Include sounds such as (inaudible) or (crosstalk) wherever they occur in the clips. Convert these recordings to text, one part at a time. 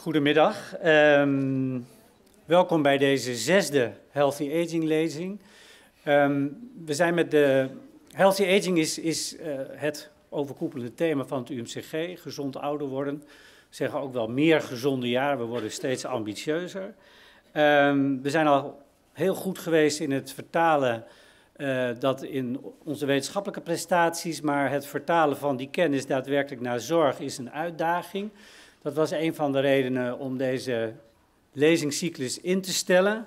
Goedemiddag. Um, welkom bij deze zesde Healthy Aging lezing. Um, we zijn met de. Healthy Aging is, is uh, het overkoepelende thema van het UMCG, gezond ouder worden. We zeggen ook wel meer gezonde jaren, we worden steeds ambitieuzer. Um, we zijn al heel goed geweest in het vertalen uh, dat in onze wetenschappelijke prestaties, maar het vertalen van die kennis daadwerkelijk naar zorg is een uitdaging. Dat was een van de redenen om deze lezingscyclus in te stellen.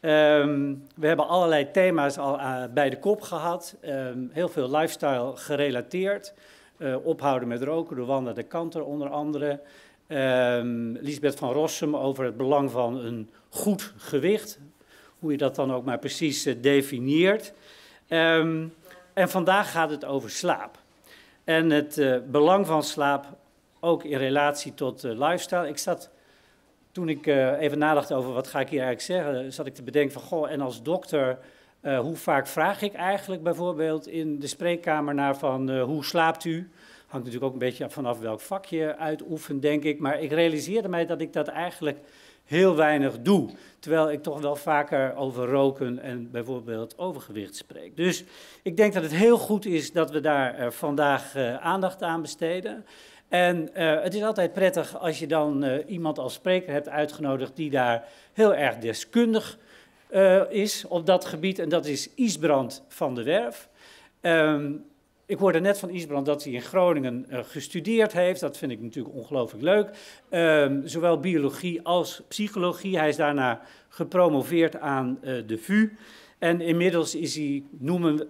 Um, we hebben allerlei thema's al uh, bij de kop gehad, um, heel veel lifestyle gerelateerd. Uh, ophouden met roken door Wanda de Kanter onder andere. Um, Lisbeth van Rossum over het belang van een goed gewicht, hoe je dat dan ook maar precies uh, definieert. En vandaag gaat het over slaap. En het belang van slaap ook in relatie tot uh, lifestyle. Ik zat, toen ik uh, even nadacht over wat ga ik hier eigenlijk zeggen, zat ik te bedenken van, goh, en als dokter, hoe vaak vraag ik eigenlijk bijvoorbeeld in de spreekkamer naar van, hoe slaapt u? Hangt natuurlijk ook een beetje vanaf welk vak je uitoefent, denk ik. Maar ik realiseerde mij dat ik dat eigenlijk heel weinig doe. Terwijl ik toch wel vaker over roken en bijvoorbeeld overgewicht spreek. Dus ik denk dat het heel goed is dat we daar vandaag aandacht aan besteden. En uh, het is altijd prettig als je dan iemand als spreker hebt uitgenodigd die daar heel erg deskundig is op dat gebied. En dat is Isbrand van de Werf. Um, ik hoorde net van Isbrand dat hij in Groningen gestudeerd heeft. Dat vind ik natuurlijk ongelooflijk leuk. Um, zowel biologie als psychologie. Hij is daarna gepromoveerd aan de VU. En inmiddels is hij,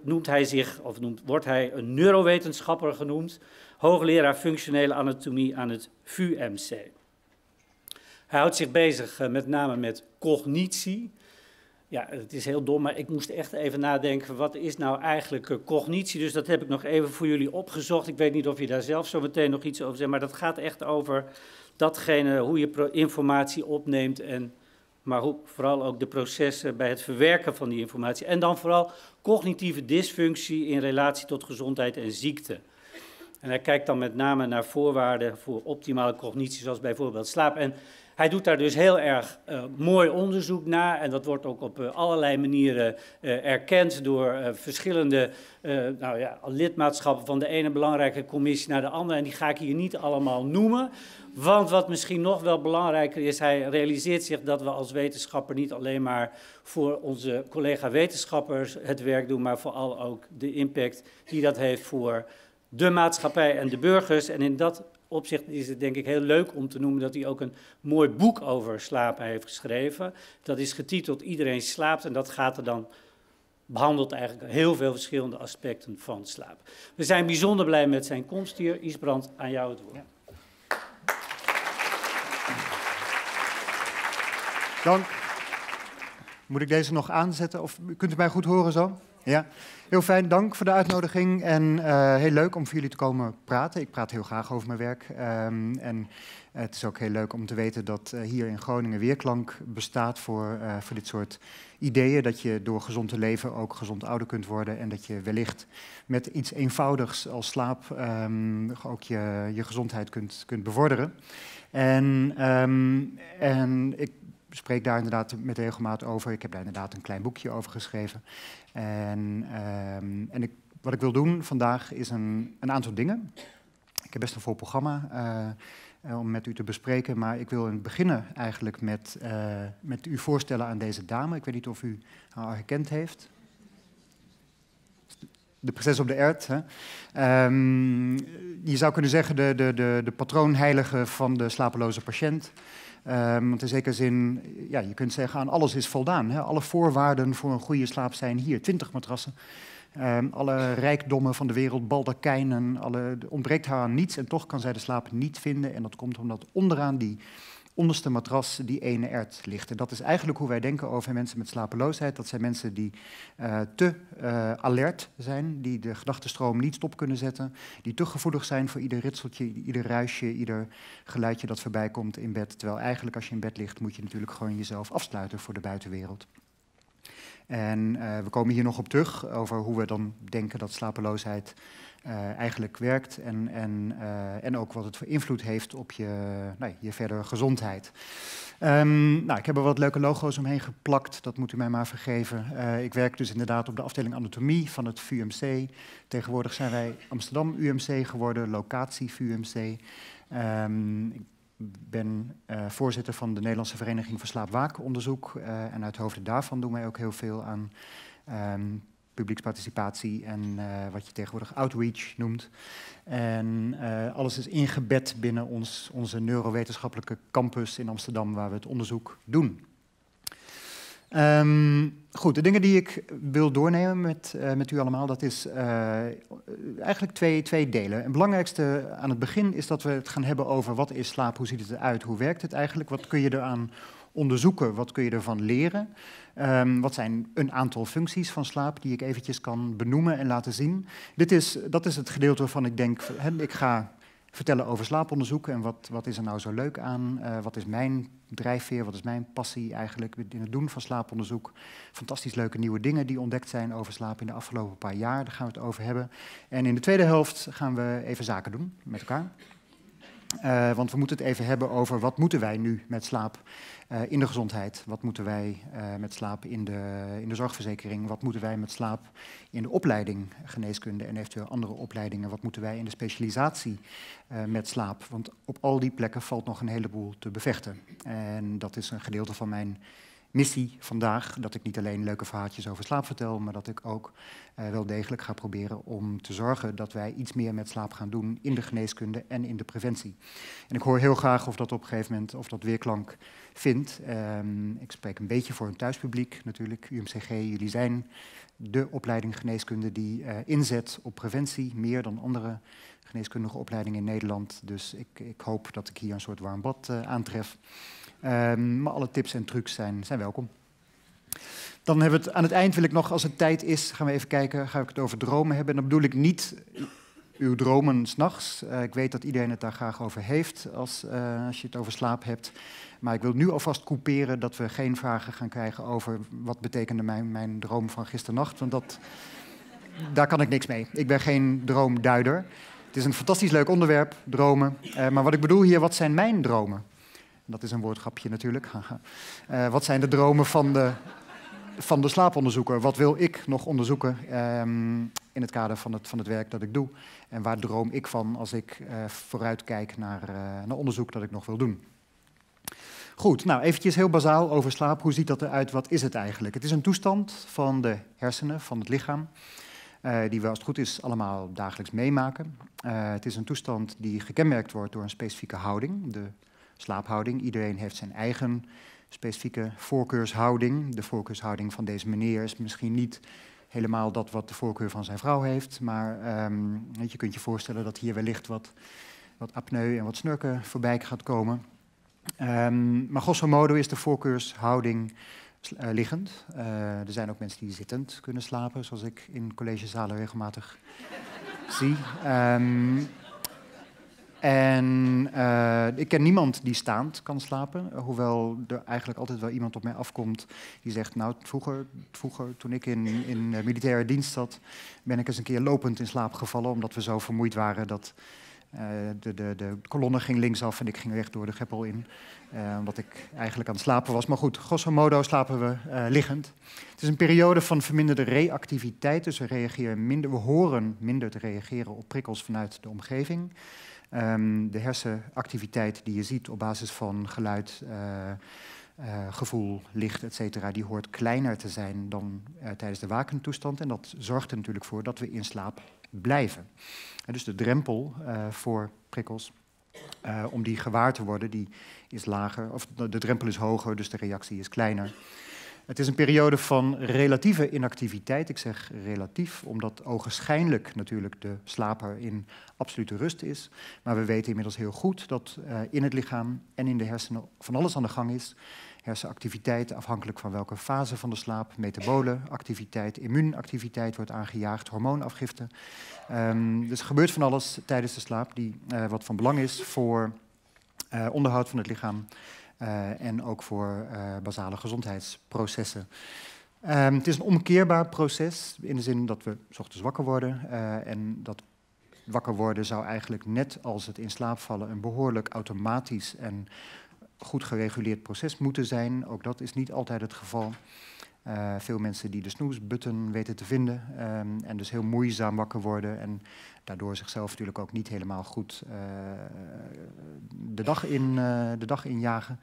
noemt hij zich, of wordt hij een neurowetenschapper genoemd. Hoogleraar functionele anatomie aan het VUMC. Hij houdt zich bezig uh, met name met cognitie. Ja, het is heel dom, maar ik moest echt even nadenken, wat is nou eigenlijk uh, cognitie? Dus dat heb ik nog even voor jullie opgezocht. Ik weet niet of je daar zelf zo meteen nog iets over zegt, maar dat gaat echt over datgene, hoe je informatie opneemt en maar hoe, vooral ook de processen bij het verwerken van die informatie. En dan vooral cognitieve dysfunctie in relatie tot gezondheid en ziekte. En hij kijkt dan met name naar voorwaarden voor optimale cognitie, zoals bijvoorbeeld slaap. En hij doet daar dus heel erg uh, mooi onderzoek naar en dat wordt ook op uh, allerlei manieren uh, erkend door verschillende nou ja, lidmaatschappen van de ene belangrijke commissie naar de andere. En die ga ik hier niet allemaal noemen, want wat misschien nog wel belangrijker is, hij realiseert zich dat we als wetenschapper niet alleen maar voor onze collega-wetenschappers het werk doen, maar vooral ook de impact die dat heeft voor de maatschappij en de burgers. En in dat opzicht is het denk ik heel leuk om te noemen dat hij ook een mooi boek over slapen heeft geschreven. Dat is getiteld Iedereen slaapt en dat gaat er dan behandelt eigenlijk heel veel verschillende aspecten van slaap. We zijn bijzonder blij met zijn komst hier. Isbrand, aan jou het woord. Ja. Dank. Moet ik deze nog aanzetten of kunt u mij goed horen zo? Ja, heel fijn. Dank voor de uitnodiging en uh, heel leuk om voor jullie te komen praten. Ik praat heel graag over mijn werk. Um, en het is ook heel leuk om te weten dat uh, hier in Groningen weerklank bestaat voor, uh, voor dit soort ideeën. Dat je door gezond te leven ook gezond ouder kunt worden. En dat je wellicht met iets eenvoudigs als slaap um, ook je, je gezondheid kunt, kunt bevorderen. En, um, en ik spreek daar inderdaad met regelmaat over. Ik heb daar inderdaad een klein boekje over geschreven. En, um, en ik, wat ik wil doen vandaag is een, een aantal dingen. Ik heb best een vol programma uh, om met u te bespreken, maar ik wil beginnen eigenlijk met, uh, met u voorstellen aan deze dame. Ik weet niet of u haar herkend heeft. De prinses op de ert. Um, je zou kunnen zeggen de, de, de, de patroonheilige van de slapeloze patiënt. Um, want in zekere zin, ja, je kunt zeggen aan alles is voldaan. Hè? Alle voorwaarden voor een goede slaap zijn hier. Twintig matrassen, um, alle rijkdommen van de wereld, baldakijnen, alle, ontbreekt haar aan niets en toch kan zij de slaap niet vinden. En dat komt omdat onderaan die onderste matras die ene ert ligt. En dat is eigenlijk hoe wij denken over mensen met slapeloosheid. Dat zijn mensen die uh, te uh, alert zijn, die de gedachtenstroom niet stop kunnen zetten, die te gevoelig zijn voor ieder ritseltje, ieder ruisje, ieder geluidje dat voorbij komt in bed. Terwijl eigenlijk als je in bed ligt moet je natuurlijk gewoon jezelf afsluiten voor de buitenwereld. En we komen hier nog op terug over hoe we dan denken dat slapeloosheid eigenlijk werkt en, en, en ook wat het voor invloed heeft op je, nou, je verdere gezondheid. Um, nou, ik heb er wat leuke logo's omheen geplakt, dat moet u mij maar vergeven. Uh, ik werk dus inderdaad op de afdeling anatomie van het VUMC. Tegenwoordig zijn wij Amsterdam UMC geworden, locatie VUMC. Um, ehm, ik ben voorzitter van de Nederlandse Vereniging voor Slaapwaakonderzoek. Uh, en uit hoofde daarvan doen wij ook heel veel aan um, publieksparticipatie en uh, wat je tegenwoordig outreach noemt. En uh, alles is ingebed binnen ons, onze neurowetenschappelijke campus in Amsterdam, waar we het onderzoek doen. Um, goed, de dingen die ik wil doornemen met, uh, met u allemaal, dat is eigenlijk twee, twee delen. Het belangrijkste aan het begin is dat we het gaan hebben over wat is slaap, hoe ziet het eruit, hoe werkt het eigenlijk, wat kun je eraan onderzoeken, wat kun je ervan leren. Um, wat zijn een aantal functies van slaap die ik eventjes kan benoemen en laten zien. Dit is, dat is het gedeelte waarvan ik denk, he, ik ga vertellen over slaaponderzoek en wat, wat is er nou zo leuk aan? Uh, wat is mijn drijfveer, wat is mijn passie eigenlijk in het doen van slaaponderzoek? Fantastisch leuke nieuwe dingen die ontdekt zijn over slaap in de afgelopen paar jaar, daar gaan we het over hebben. En in de tweede helft gaan we even zaken doen met elkaar. Uh, want we moeten het even hebben over wat moeten wij nu met slaap uh, in de gezondheid. Wat moeten wij uh, met slaap in de, in de zorgverzekering? Wat moeten wij met slaap in de opleiding geneeskunde en eventueel andere opleidingen? Wat moeten wij in de specialisatie met slaap? Want op al die plekken valt nog een heleboel te bevechten. En dat is een gedeelte van mijn missie vandaag. Dat ik niet alleen leuke verhaaltjes over slaap vertel, maar dat ik ook uh, wel degelijk ga proberen om te zorgen dat wij iets meer met slaap gaan doen in de geneeskunde en in de preventie. En ik hoor heel graag of dat op een gegeven moment of dat weerklank vindt. Um, ik spreek een beetje voor een thuispubliek natuurlijk. UMCG, jullie zijn de opleiding geneeskunde die uh, inzet op preventie, meer dan andere geneeskundige opleidingen in Nederland. Dus ik, ik hoop dat ik hier een soort warm bad uh, aantref. Um, maar alle tips en trucs zijn, zijn welkom. Dan hebben we het aan het eind wil ik nog, als het tijd is, gaan we even kijken, ga ik het over dromen hebben. En dan bedoel ik niet uw dromen s'nachts. Uh, ik weet dat iedereen het daar graag over heeft als, uh, als je het over slaap hebt. Maar ik wil nu alvast couperen dat we geen vragen gaan krijgen over wat betekende mijn, mijn droom van gisternacht. Want dat, daar kan ik niks mee. Ik ben geen droomduider. Het is een fantastisch leuk onderwerp, dromen. Uh, maar wat ik bedoel hier, wat zijn mijn dromen? Dat is een woordgrapje natuurlijk. (laughs) uh, wat zijn de dromen van de, van de slaaponderzoeker? Wat wil ik nog onderzoeken um, in het kader van het, van het werk dat ik doe? En waar droom ik van als ik uh, vooruitkijk naar, uh, naar onderzoek dat ik nog wil doen? Goed, nou eventjes heel bazaal over slaap. Hoe ziet dat eruit? Wat is het eigenlijk? Het is een toestand van de hersenen, van het lichaam, die we als het goed is allemaal dagelijks meemaken. Het is een toestand die gekenmerkt wordt door een specifieke houding, de slaaphouding. Iedereen heeft zijn eigen specifieke voorkeurshouding. De voorkeurshouding van deze meneer is misschien niet helemaal dat wat de voorkeur van zijn vrouw heeft, maar um, je kunt je voorstellen dat hier wellicht wat, wat apneu en wat snurken voorbij gaat komen. Um, maar grosso modo is de voorkeurshouding uh, liggend. Uh, er zijn ook mensen die zittend kunnen slapen, zoals ik in collegezalen regelmatig zie. Um, en uh, ik ken niemand die staand kan slapen, hoewel er eigenlijk altijd wel iemand op mij afkomt die zegt, nou vroeger, vroeger toen ik in, in militaire dienst zat, ben ik eens een keer lopend in slaap gevallen, omdat we zo vermoeid waren dat uh, de, de, de kolonne ging linksaf en ik ging recht door de greppel in. Uh, omdat ik eigenlijk aan het slapen was. Maar goed, grosso modo slapen we liggend. Het is een periode van verminderde reactiviteit. Dus we, reageren minder, we horen minder te reageren op prikkels vanuit de omgeving. Um, de hersenactiviteit die je ziet op basis van geluid, gevoel, licht, etc., die hoort kleiner te zijn dan tijdens de wakentoestand. En dat zorgt er natuurlijk voor dat we in slaap blijven. En dus de drempel voor prikkels, om die gewaar te worden, die is lager. Of de drempel is hoger, dus de reactie is kleiner. Het is een periode van relatieve inactiviteit. Ik zeg relatief, omdat ogenschijnlijk natuurlijk de slaper in absolute rust is. Maar we weten inmiddels heel goed dat uh, in het lichaam en in de hersenen van alles aan de gang is hersenactiviteit, afhankelijk van welke fase van de slaap, metabole activiteit, immuunactiviteit wordt aangejaagd, hormoonafgifte. Um, dus er gebeurt van alles tijdens de slaap, die, uh, wat van belang is voor uh, onderhoud van het lichaam en ook voor basale gezondheidsprocessen. Ehm, het is een omkeerbaar proces in de zin dat we ochtends wakker worden. Uh, en dat wakker worden zou eigenlijk net als het in slaap vallen een behoorlijk automatisch en goed gereguleerd proces moeten zijn. Ook dat is niet altijd het geval. Uh, veel mensen die de snoesbutton weten te vinden um, en dus heel moeizaam wakker worden en daardoor zichzelf natuurlijk ook niet helemaal goed uh, de, dag in, uh, de dag injagen.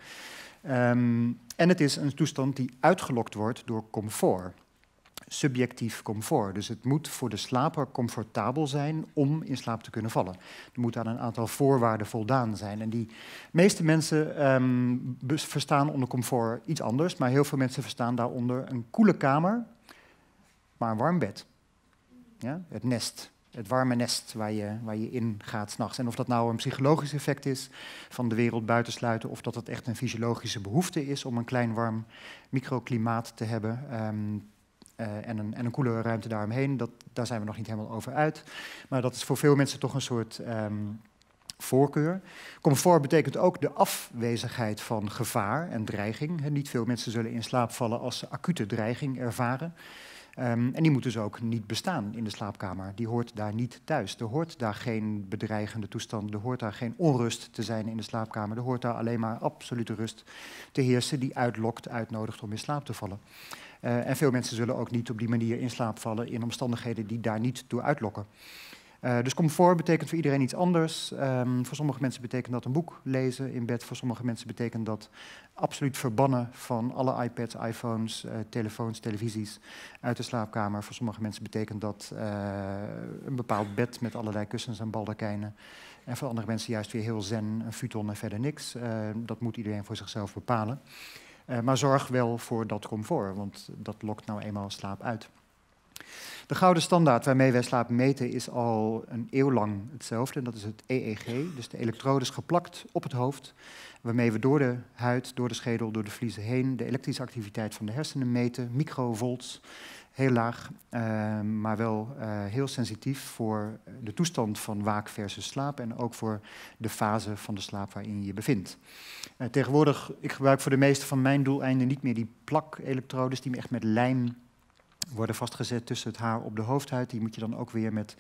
Um, en het is een toestand die uitgelokt wordt door comfort subjectief comfort. Dus het moet voor de slaper comfortabel zijn om in slaap te kunnen vallen. Er moet aan een aantal voorwaarden voldaan zijn. En die meeste mensen um, verstaan onder comfort iets anders, maar heel veel mensen verstaan daaronder een koele kamer, maar een warm bed. Ja? Het nest, het warme nest waar je, waar je in gaat s'nachts. En of dat nou een psychologisch effect is van de wereld buitensluiten, of dat het echt een fysiologische behoefte is om een klein warm microklimaat te hebben. Um, uh, en, een, en een koele ruimte daaromheen, dat, daar zijn we nog niet helemaal over uit. Maar dat is voor veel mensen toch een soort um, voorkeur. Comfort betekent ook de afwezigheid van gevaar en dreiging. niet veel mensen zullen in slaap vallen als ze acute dreiging ervaren. Um, en die moet dus ook niet bestaan in de slaapkamer. Die hoort daar niet thuis. Er hoort daar geen bedreigende toestand. Er hoort daar geen onrust te zijn in de slaapkamer. Er hoort daar alleen maar absolute rust te heersen die uitlokt, uitnodigt om in slaap te vallen. Uh, en veel mensen zullen ook niet op die manier in slaap vallen in omstandigheden die daar niet toe uitlokken. Uh, dus comfort betekent voor iedereen iets anders. Um, voor sommige mensen betekent dat een boek lezen in bed. Voor sommige mensen betekent dat absoluut verbannen van alle iPads, iPhones, uh, telefoons, televisies uit de slaapkamer. Voor sommige mensen betekent dat een bepaald bed met allerlei kussens en baldakijnen. En voor andere mensen juist weer heel zen, een futon en verder niks. dat moet iedereen voor zichzelf bepalen. Uh, maar zorg wel voor dat comfort, want dat lokt nou eenmaal slaap uit. De gouden standaard waarmee wij slaap meten is al een eeuw lang hetzelfde. En dat is het EEG, dus de elektrodes geplakt op het hoofd. Waarmee we door de huid, door de schedel, door de vliezen heen de elektrische activiteit van de hersenen meten. Microvolts, heel laag, uh, maar wel uh, heel sensitief voor de toestand van waak versus slaap. En ook voor de fase van de slaap waarin je je bevindt. Uh, tegenwoordig, ik gebruik voor de meeste van mijn doeleinden niet meer die plak-elektrodes die echt met lijm worden vastgezet tussen het haar op de hoofdhuid. Die moet je dan ook weer met,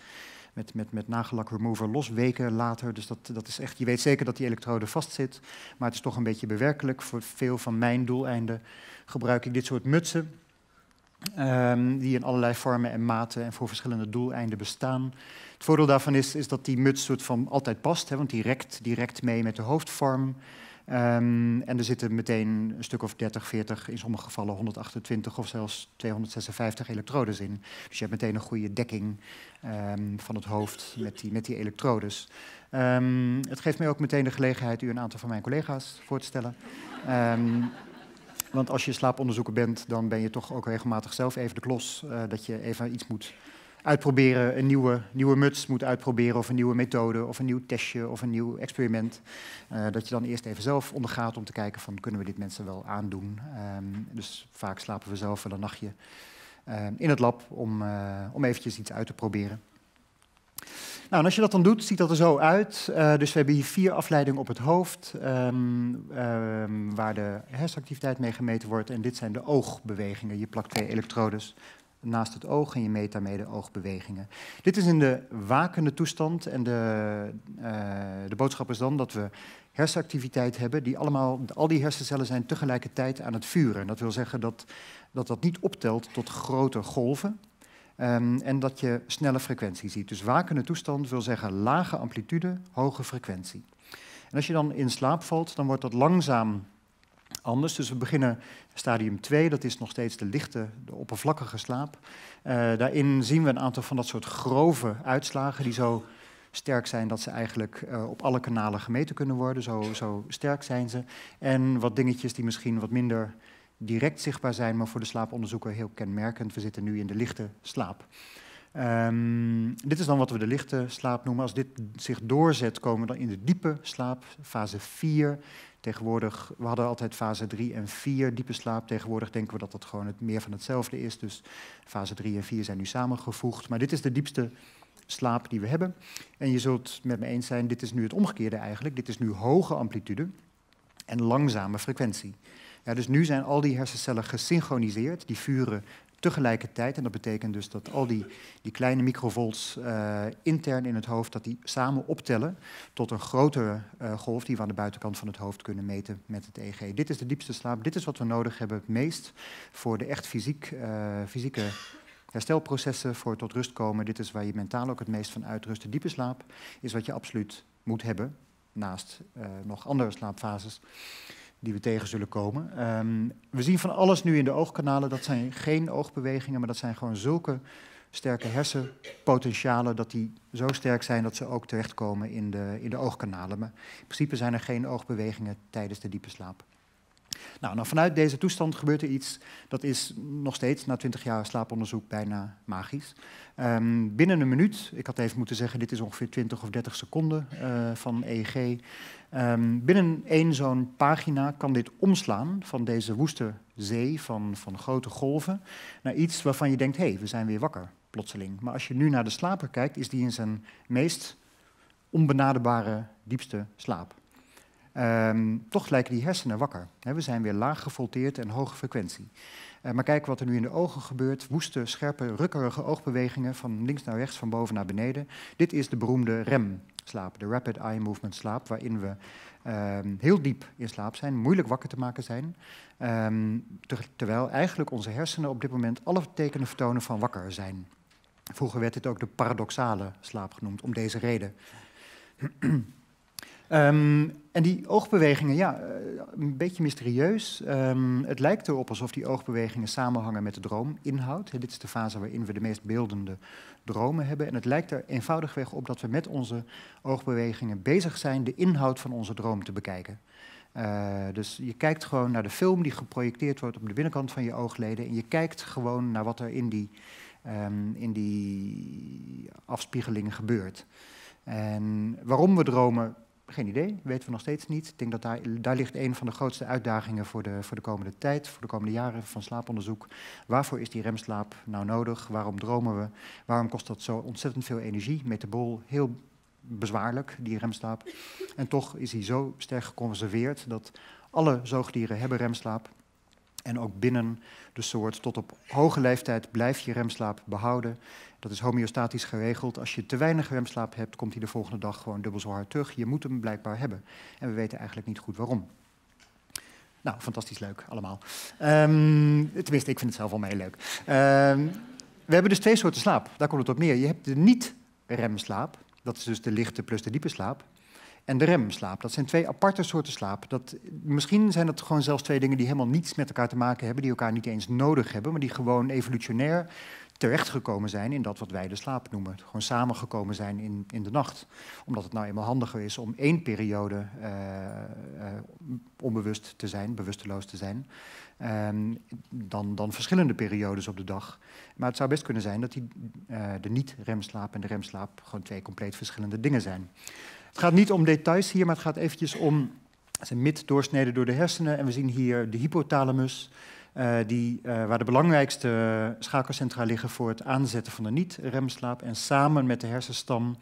met, met, met nagellak remover losweken later. Dus dat, dat is echt, je weet zeker dat die elektrode vastzit. Maar het is toch een beetje bewerkelijk. Voor veel van mijn doeleinden gebruik ik dit soort mutsen. Um, die in allerlei vormen en maten en voor verschillende doeleinden bestaan. Het voordeel daarvan is, is dat die muts soort van altijd past, hè, want die rekt direct mee met de hoofdvorm. Um, en er zitten meteen een stuk of 30, 40, in sommige gevallen 128 of zelfs 256 elektrodes in. Dus je hebt meteen een goede dekking um, van het hoofd met die, met die elektrodes. Het geeft mij ook meteen de gelegenheid u een aantal van mijn collega's voor te stellen. Want als je slaaponderzoeker bent, dan ben je toch ook regelmatig zelf even de klos. Uh, dat je even iets moet uitproberen, een nieuwe, nieuwe muts moet uitproberen of een nieuwe methode of een nieuw testje of een nieuw experiment. Uh, dat je dan eerst even zelf ondergaat om te kijken van kunnen we dit mensen wel aandoen. Um, dus vaak slapen we zelf wel een nachtje uh, in het lab om, om eventjes iets uit te proberen. Nou, als je dat dan doet, ziet dat er zo uit. Uh, dus we hebben hier vier afleidingen op het hoofd, um, um, waar de hersenactiviteit mee gemeten wordt. En dit zijn de oogbewegingen. Je plakt twee elektrodes naast het oog en je meet daarmee de oogbewegingen. Dit is in de wakende toestand en de, uh, de boodschap is dan dat we hersenactiviteit hebben die allemaal, al die hersencellen zijn tegelijkertijd aan het vuren. Dat wil zeggen dat dat, dat niet optelt tot grote golven um, en dat je snelle frequentie ziet. Dus wakende toestand wil zeggen lage amplitude, hoge frequentie. En als je dan in slaap valt, dan wordt dat langzaam anders. Dus we beginnen stadium 2, dat is nog steeds de lichte, de oppervlakkige slaap. Uh, daarin zien we een aantal van dat soort grove uitslagen die zo sterk zijn dat ze eigenlijk uh, op alle kanalen gemeten kunnen worden. Zo, zo sterk zijn ze. En wat dingetjes die misschien wat minder direct zichtbaar zijn, maar voor de slaaponderzoeker heel kenmerkend. We zitten nu in de lichte slaap. Um, dit is dan wat we de lichte slaap noemen. Als dit zich doorzet, komen we dan in de diepe slaap, fase 4. Tegenwoordig, we hadden altijd fase 3 en 4 diepe slaap. Tegenwoordig denken we dat dat gewoon het meer van hetzelfde is. Dus fase 3 en 4 zijn nu samengevoegd. Maar dit is de diepste slaap die we hebben. En je zult met me eens zijn, dit is nu het omgekeerde eigenlijk. Dit is nu hoge amplitude en langzame frequentie. Ja, dus nu zijn al die hersencellen gesynchroniseerd, die vuren tegelijkertijd. En dat betekent dus dat al die, die kleine microvolts uh, intern in het hoofd, dat die samen optellen tot een grotere uh, golf die we aan de buitenkant van het hoofd kunnen meten met het EEG. Dit is de diepste slaap, dit is wat we nodig hebben het meest voor de echt fysiek, uh, fysieke herstelprocessen, voor tot rust komen. Dit is waar je mentaal ook het meest van uitrust. Diepe slaap is wat je absoluut moet hebben, naast nog andere slaapfases die we tegen zullen komen. Um, we zien van alles nu in de oogkanalen. Dat zijn geen oogbewegingen, maar dat zijn gewoon zulke sterke hersenpotentialen dat die zo sterk zijn dat ze ook terechtkomen in de, in de oogkanalen. Maar in principe zijn er geen oogbewegingen tijdens de diepe slaap. Nou, nou, vanuit deze toestand gebeurt er iets dat is nog steeds na 20 jaar slaaponderzoek bijna magisch. Um, binnen een minuut, ik had even moeten zeggen, dit is ongeveer 20 of 30 seconden uh, van EEG. Um, binnen één zo'n pagina kan dit omslaan van deze woeste zee van, van grote golven naar iets waarvan je denkt, hé, hey, we zijn weer wakker, plotseling. Maar als je nu naar de slaper kijkt, is die in zijn meest onbenaderbare, diepste slaap. Um, toch lijken die hersenen wakker. we zijn weer laag gevolteerd en hoge frequentie. Uh, maar kijk wat er nu in de ogen gebeurt. Woeste, scherpe, rukkerige oogbewegingen van links naar rechts, van boven naar beneden. Dit is de beroemde REM-slaap, de Rapid Eye Movement slaap, waarin we um, heel diep in slaap zijn, moeilijk wakker te maken zijn. Ter, terwijl eigenlijk onze hersenen op dit moment alle tekenen vertonen van wakker zijn. Vroeger werd dit ook de paradoxale slaap genoemd, om deze reden. (clears throat) Um, en die oogbewegingen, ja, eh, een beetje mysterieus. Um, het lijkt erop alsof die oogbewegingen samenhangen met de droominhoud. Dit is de fase waarin we de meest beeldende dromen hebben. En het lijkt er eenvoudigweg op dat we met onze oogbewegingen bezig zijn de inhoud van onze droom te bekijken. Uh, dus je kijkt gewoon naar de film die geprojecteerd wordt op de binnenkant van je oogleden. En je kijkt gewoon naar wat er in die, um, in die afspiegelingen gebeurt. En waarom we dromen, geen idee, weten we nog steeds niet. Ik denk dat daar, daar ligt een van de grootste uitdagingen voor de, voor de komende tijd, voor de komende jaren van slaaponderzoek. Waarvoor is die remslaap nou nodig? Waarom dromen we? Waarom kost dat zo ontzettend veel energie? Metabool heel bezwaarlijk, die remslaap. En toch is hij zo sterk geconserveerd dat alle zoogdieren hebben remslaap. En ook binnen de soort tot op hoge leeftijd blijf je remslaap behouden. Dat is homeostatisch geregeld. Als je te weinig remslaap hebt, komt hij de volgende dag gewoon dubbel zo hard terug. Je moet hem blijkbaar hebben. En we weten eigenlijk niet goed waarom. Nou, fantastisch leuk allemaal. Um, tenminste, ik vind het zelf al heel leuk. Um, we hebben dus twee soorten slaap. Daar komt het op neer. Je hebt de niet-remslaap. Dat is dus de lichte plus de diepe slaap en de remslaap. Dat zijn twee aparte soorten slaap. Dat, misschien zijn dat gewoon zelfs twee dingen die helemaal niets met elkaar te maken hebben, die elkaar niet eens nodig hebben, maar die gewoon evolutionair terechtgekomen zijn in dat wat wij de slaap noemen. Gewoon samengekomen zijn in, in de nacht. Omdat het nou eenmaal handiger is om één periode uh, uh, onbewust te zijn, bewusteloos te zijn, um, dan, dan verschillende periodes op de dag. Maar het zou best kunnen zijn dat die, uh, de niet-remslaap en de remslaap gewoon twee compleet verschillende dingen zijn. Het gaat niet om details hier, maar het gaat eventjes om... Het zijn mid-doorsneden door de hersenen en we zien hier de hypothalamus... Uh, die, uh, waar de belangrijkste schakelcentra liggen voor het aanzetten van de niet-remslaap. En samen met de hersenstam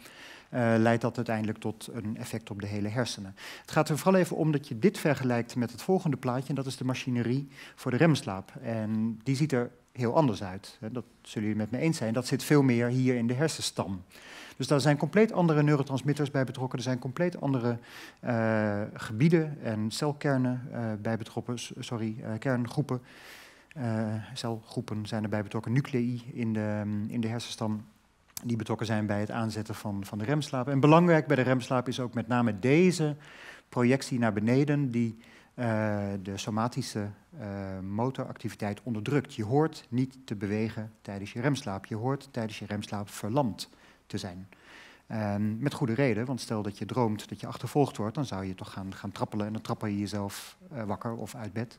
leidt dat uiteindelijk tot een effect op de hele hersenen. Het gaat er vooral even om dat je dit vergelijkt met het volgende plaatje. En dat is de machinerie voor de remslaap. En die ziet er heel anders uit. Dat zullen jullie met me eens zijn. Dat zit veel meer hier in de hersenstam. Dus daar zijn compleet andere neurotransmitters bij betrokken. Er zijn compleet andere uh, gebieden en celkernen uh, bij betrokken. Sorry, uh, kerngroepen. celgroepen zijn erbij betrokken. Nuclei in de, in de hersenstam die betrokken zijn bij het aanzetten van, van de remslaap. En belangrijk bij de remslaap is ook met name deze projectie naar beneden die de somatische motoractiviteit onderdrukt. Je hoort niet te bewegen tijdens je remslaap. Je hoort tijdens je remslaap verlamd te zijn. Um, met goede reden, want stel dat je droomt dat je achtervolgd wordt, dan zou je toch gaan, gaan trappelen en dan trappel je jezelf uh, wakker of uit bed.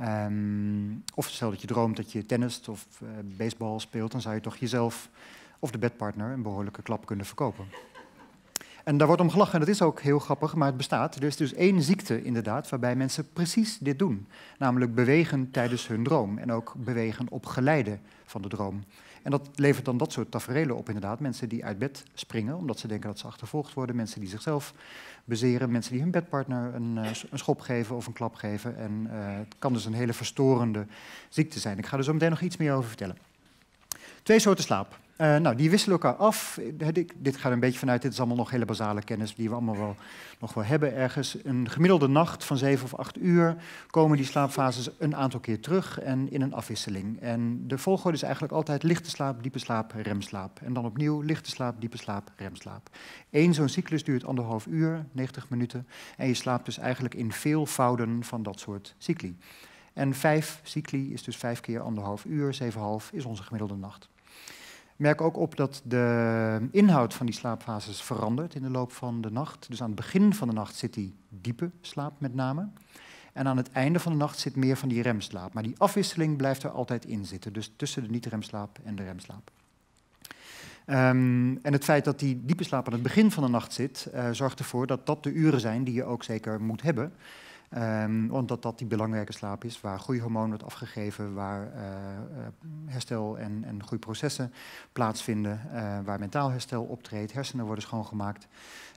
Um, of stel dat je droomt dat je tennist of uh, baseball speelt, dan zou je toch jezelf of de bedpartner een behoorlijke klap kunnen verkopen. En daar wordt om gelachen en dat is ook heel grappig, maar het bestaat. Er is dus één ziekte inderdaad waarbij mensen precies dit doen. Namelijk bewegen tijdens hun droom en ook bewegen op geleide van de droom. En dat levert dan dat soort tafereelen op inderdaad. Mensen die uit bed springen omdat ze denken dat ze achtervolgd worden. Mensen die zichzelf bezeren. Mensen die hun bedpartner een, uh, een schop geven of een klap geven. En uh, het kan dus een hele verstorende ziekte zijn. Ik ga er zo meteen nog iets meer over vertellen. Twee soorten slaap. Uh, nou, die wisselen elkaar af. Dit, dit gaat een beetje vanuit, dit is allemaal nog hele basale kennis die we allemaal wel, nog wel hebben ergens. Een gemiddelde nacht van 7 of 8 uur komen die slaapfases een aantal keer terug en in een afwisseling. En de volgorde is eigenlijk altijd lichte slaap, diepe slaap, remslaap. En dan opnieuw lichte slaap, diepe slaap, remslaap. Eén zo'n cyclus duurt anderhalf uur, 90 minuten. En je slaapt dus eigenlijk in veel vouden van dat soort cycli. En vijf cycli is dus vijf keer anderhalf uur, 7,5 is onze gemiddelde nacht merk ook op dat de inhoud van die slaapfases verandert in de loop van de nacht. Dus aan het begin van de nacht zit die diepe slaap met name. En aan het einde van de nacht zit meer van die remslaap. Maar die afwisseling blijft er altijd in zitten. Dus tussen de niet-remslaap en de remslaap. Um, en het feit dat die diepe slaap aan het begin van de nacht zit, uh, zorgt ervoor dat dat de uren zijn die je ook zeker moet hebben. Um, omdat dat die belangrijke slaap is, waar groeihormoon wordt afgegeven, waar uh, herstel en, en groeiprocessen plaatsvinden, uh, waar mentaal herstel optreedt, hersenen worden schoongemaakt.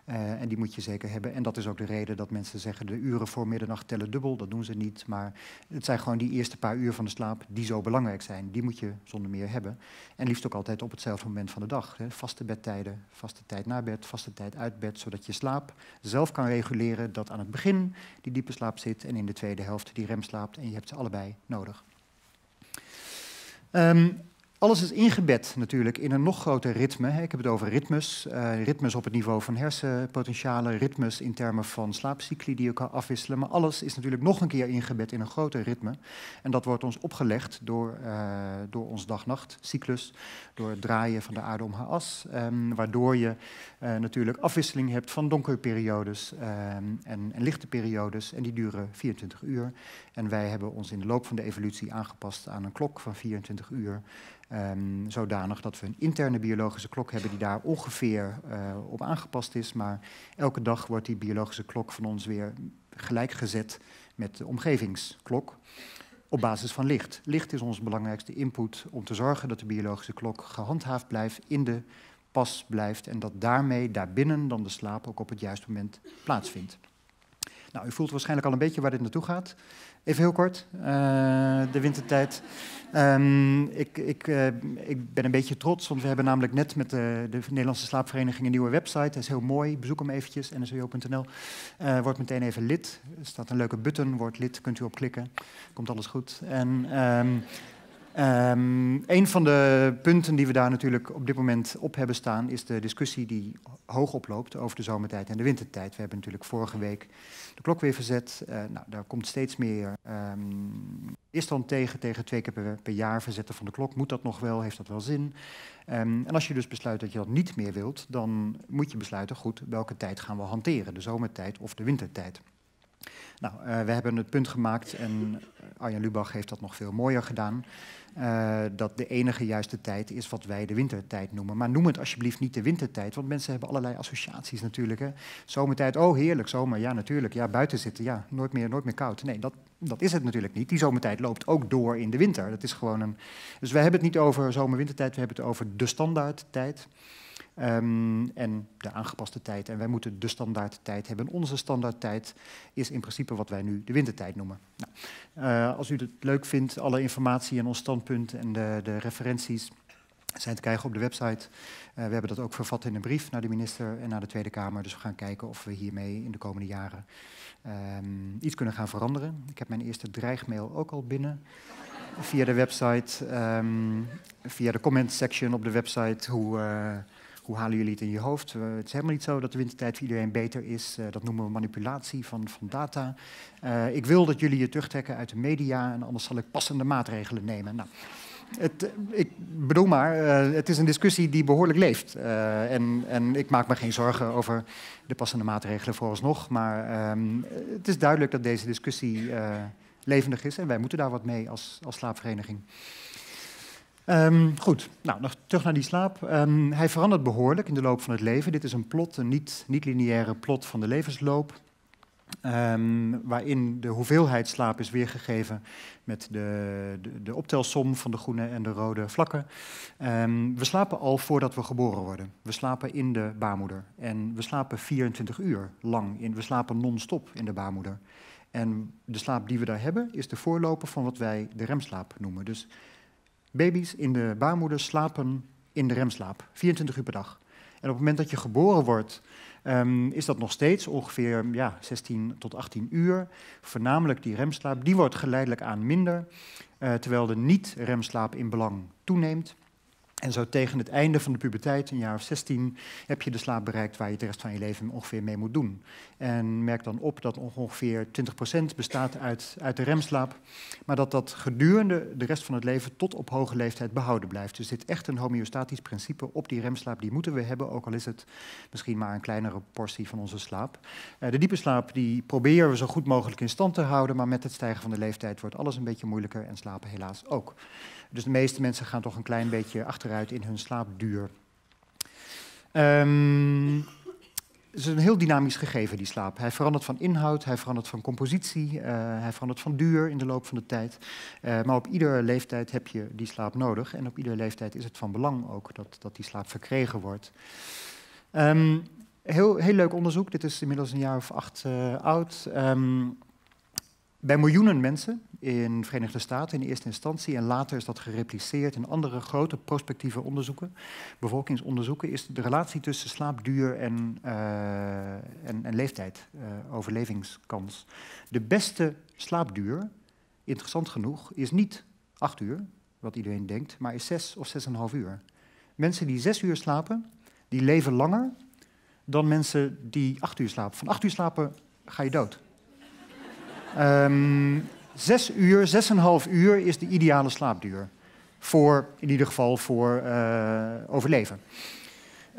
En die moet je zeker hebben. En dat is ook de reden dat mensen zeggen de uren voor middernacht tellen dubbel. Dat doen ze niet. Maar het zijn gewoon die eerste paar uur van de slaap die zo belangrijk zijn. Die moet je zonder meer hebben. En liefst ook altijd op hetzelfde moment van de dag. Hè. Vaste bedtijden, vaste tijd na bed, vaste tijd uit bed. Zodat je slaap zelf kan reguleren dat aan het begin die diepe slaap zit en in de tweede helft die rem slaapt. En je hebt ze allebei nodig. Um, alles is ingebed natuurlijk in een nog groter ritme. Ik heb het over ritmes. Uh, ritmes op het niveau van hersenpotentialen, ritmes in termen van slaapcycli die je kan afwisselen. Maar alles is natuurlijk nog een keer ingebed in een groter ritme. En dat wordt ons opgelegd door, uh, door ons dag-nachtcyclus, door het draaien van de aarde om haar as. Um, waardoor je uh, natuurlijk afwisseling hebt van donkere periodes um, en, en lichte periodes. En die duren 24 uur. En wij hebben ons in de loop van de evolutie aangepast aan een klok van 24 uur. Um, zodanig dat we een interne biologische klok hebben die daar ongeveer uh, op aangepast is. Maar elke dag wordt die biologische klok van ons weer gelijk gezet met de omgevingsklok. Op basis van licht. Licht is onze belangrijkste input om te zorgen dat de biologische klok gehandhaafd blijft, in de pas blijft en dat daarmee daarbinnen dan de slaap ook op het juiste moment plaatsvindt. Nou, u voelt waarschijnlijk al een beetje waar dit naartoe gaat. Even heel kort, uh, de wintertijd. Um, ik, ik, uh, ik, ben een beetje trots, want we hebben namelijk net met de, de, Nederlandse Slaapvereniging een nieuwe website. Dat is heel mooi, bezoek hem eventjes, nswo.nl. Uh, word meteen even lid. Er staat een leuke button, word lid, kunt u op klikken. Komt alles goed. En... Um, Um, een van de punten die we daar natuurlijk op dit moment op hebben staan, is de discussie die hoog oploopt over de zomertijd en de wintertijd. We hebben natuurlijk vorige week de klok weer verzet. Uh, nou, daar komt steeds meer um, tegen, tegen twee keer per, jaar verzetten van de klok. Moet dat nog wel? Heeft dat wel zin? Um, en als je dus besluit dat je dat niet meer wilt, dan moet je besluiten, goed, welke tijd gaan we hanteren? De zomertijd of de wintertijd? Nou, uh, we hebben het punt gemaakt en Arjan Lubach heeft dat nog veel mooier gedaan. Uh, dat de enige juiste tijd is wat wij de wintertijd noemen. Maar noem het alsjeblieft niet de wintertijd, want mensen hebben allerlei associaties natuurlijk. Hè. Zomertijd, oh heerlijk, zomer, ja natuurlijk. Ja, buiten zitten, ja, nooit meer, nooit meer koud. Nee, dat, dat is het natuurlijk niet. Die zomertijd loopt ook door in de winter. Dat is gewoon een... Dus wij hebben het niet over zomer-wintertijd, we hebben het over de standaardtijd. Um, en de aangepaste tijd. En wij moeten de standaardtijd hebben. Onze standaardtijd is in principe wat wij nu de wintertijd noemen. Nou, uh, als u het leuk vindt, alle informatie en ons standpunt en de, de referenties zijn te krijgen op de website. Uh, we hebben dat ook vervat in een brief naar de minister en naar de Tweede Kamer. Dus we gaan kijken of we hiermee in de komende jaren um, iets kunnen gaan veranderen. Ik heb mijn eerste dreigmail ook al binnen via de website, um, via de comment section op de website, hoe, uh, hoe halen jullie het in je hoofd? Uh, het is helemaal niet zo dat de wintertijd voor iedereen beter is. Uh, dat noemen we manipulatie van, van data. Uh, ik wil dat jullie je terugtrekken uit de media en anders zal ik passende maatregelen nemen. Nou, het, ik bedoel maar, het is een discussie die behoorlijk leeft. en, en ik maak me geen zorgen over de passende maatregelen vooralsnog. Maar um, het is duidelijk dat deze discussie levendig is en wij moeten daar wat mee als, als slaapvereniging. Um, goed, nou, nog terug naar die slaap. Um, hij verandert behoorlijk in de loop van het leven. Dit is een plot, een niet-lineaire niet plot van de levensloop. Um, waarin de hoeveelheid slaap is weergegeven met de, de, optelsom van de groene en de rode vlakken. We slapen al voordat we geboren worden. We slapen in de baarmoeder. En we slapen 24 uur lang. In, we slapen non-stop in de baarmoeder. En de slaap die we daar hebben is de voorloper van wat wij de remslaap noemen. Dus baby's in de baarmoeder slapen in de remslaap, 24 uur per dag. En op het moment dat je geboren wordt, um, is dat nog steeds ongeveer ja, 16 tot 18 uur. Voornamelijk die remslaap, die wordt geleidelijk aan minder, uh, terwijl de niet-remslaap in belang toeneemt. En zo tegen het einde van de puberteit, een jaar of 16, heb je de slaap bereikt waar je de rest van je leven ongeveer mee moet doen. En merk dan op dat ongeveer 20% bestaat uit, uit de remslaap, maar dat dat gedurende de rest van het leven tot op hoge leeftijd behouden blijft. Dus dit is echt een homeostatisch principe op die remslaap, die moeten we hebben, ook al is het misschien maar een kleinere portie van onze slaap. Uh, de diepe slaap die proberen we zo goed mogelijk in stand te houden, maar met het stijgen van de leeftijd wordt alles een beetje moeilijker en slapen helaas ook. Dus de meeste mensen gaan toch een klein beetje achteruit in hun slaapduur. Um, het is een heel dynamisch gegeven, die slaap. Hij verandert van inhoud, hij verandert van compositie, uh, hij verandert van duur in de loop van de tijd. Uh, maar op iedere leeftijd heb je die slaap nodig. En op iedere leeftijd is het van belang ook dat, dat die slaap verkregen wordt. Um, heel, heel leuk onderzoek, dit is inmiddels een jaar of acht uh, oud. Um, bij miljoenen mensen in de Verenigde Staten in eerste instantie en later is dat gerepliceerd in andere grote prospectieve onderzoeken, bevolkingsonderzoeken, is de relatie tussen slaapduur en, uh, en, en, leeftijd, uh, overlevingskans. De beste slaapduur, interessant genoeg, is niet acht uur, wat iedereen denkt, maar is zes of zes en een half uur. Mensen die zes uur slapen, die leven langer dan mensen die acht uur slapen. Van acht uur slapen ga je dood. Um, zes uur, zes en een half uur is de ideale slaapduur. Voor, in ieder geval voor uh, overleven.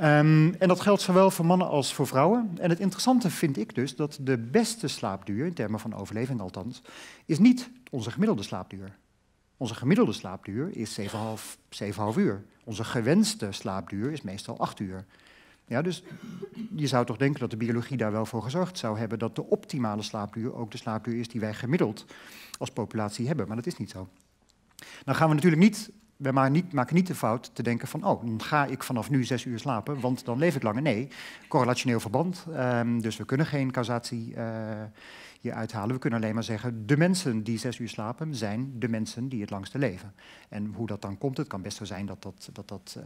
Um, en dat geldt zowel voor mannen als voor vrouwen. En het interessante vind ik dus dat de beste slaapduur, in termen van overleving althans, is niet onze gemiddelde slaapduur. Onze gemiddelde slaapduur is 7,5 uur. Onze gewenste slaapduur is meestal 8 uur. Ja, dus je zou toch denken dat de biologie daar wel voor gezorgd zou hebben dat de optimale slaapduur ook de slaapduur is die wij gemiddeld als populatie hebben. Maar dat is niet zo. Dan gaan we natuurlijk niet, we maken niet, de fout te denken van, oh, dan ga ik vanaf nu zes uur slapen, want dan leef ik langer. Nee, correlationeel verband, um, dus we kunnen geen causatie uh, hier uithalen. We kunnen alleen maar zeggen, de mensen die zes uur slapen zijn de mensen die het langste leven. En hoe dat dan komt, het kan best zo zijn dat dat, dat, dat uh,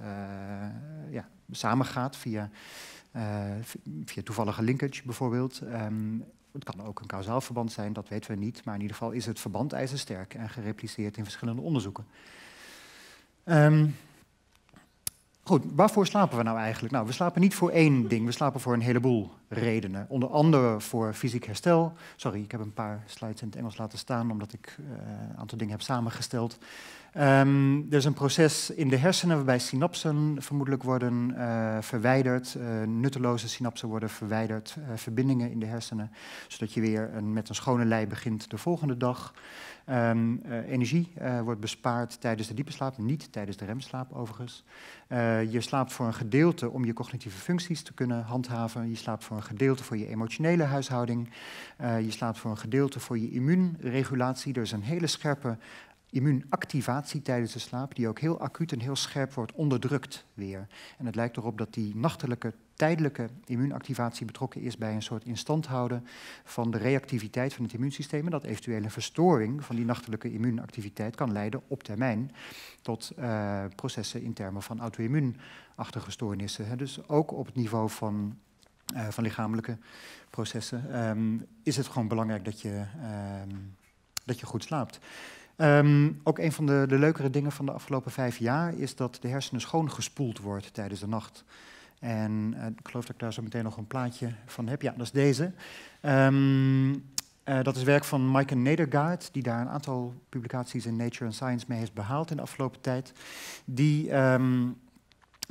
ja, samengaat via, uh, via toevallige linkage bijvoorbeeld. Um, het kan ook een kausaal verband zijn, dat weten we niet. Maar in ieder geval is het verband ijzersterk en gerepliceerd in verschillende onderzoeken. Um, Goed, waarvoor slapen we nou eigenlijk? Nou, we slapen niet voor één ding, we slapen voor een heleboel redenen. Onder andere voor fysiek herstel. Sorry, ik heb een paar slides in het Engels laten staan, omdat ik uh, een aantal dingen heb samengesteld. Um, er is een proces in de hersenen waarbij synapsen vermoedelijk worden uh, verwijderd. Uh, nutteloze synapsen worden verwijderd, verbindingen in de hersenen, zodat je weer een, met een schone lei begint de volgende dag. Um, uh, energie uh, wordt bespaard tijdens de diepe slaap, niet tijdens de remslaap overigens. Uh, je slaapt voor een gedeelte om je cognitieve functies te kunnen handhaven. Je slaapt voor een gedeelte voor je emotionele huishouding. je slaapt voor een gedeelte voor je immuunregulatie. Er is een hele scherpe immuunactivatie tijdens de slaap, die ook heel acuut en heel scherp wordt onderdrukt weer. En het lijkt erop dat die nachtelijke tijdelijke immuunactivatie betrokken is bij een soort instand houden van de reactiviteit van het immuunsysteem. En dat eventuele verstoring van die nachtelijke immuunactiviteit kan leiden op termijn tot uh, processen in termen van auto-immuunachtige stoornissen. Dus ook op het niveau van, uh, van lichamelijke processen um, is het gewoon belangrijk dat je, um, dat je goed slaapt. Um, ook een van de, de leukere dingen van de afgelopen vijf jaar is dat de hersenen schoongespoeld wordt tijdens de nacht. En uh, ik geloof dat ik daar zo meteen nog een plaatje van heb. Ja, dat is deze. Um, uh, dat is werk van Maaike Nedergaard, die daar een aantal publicaties in Nature and Science mee heeft behaald in de afgelopen tijd. Die um,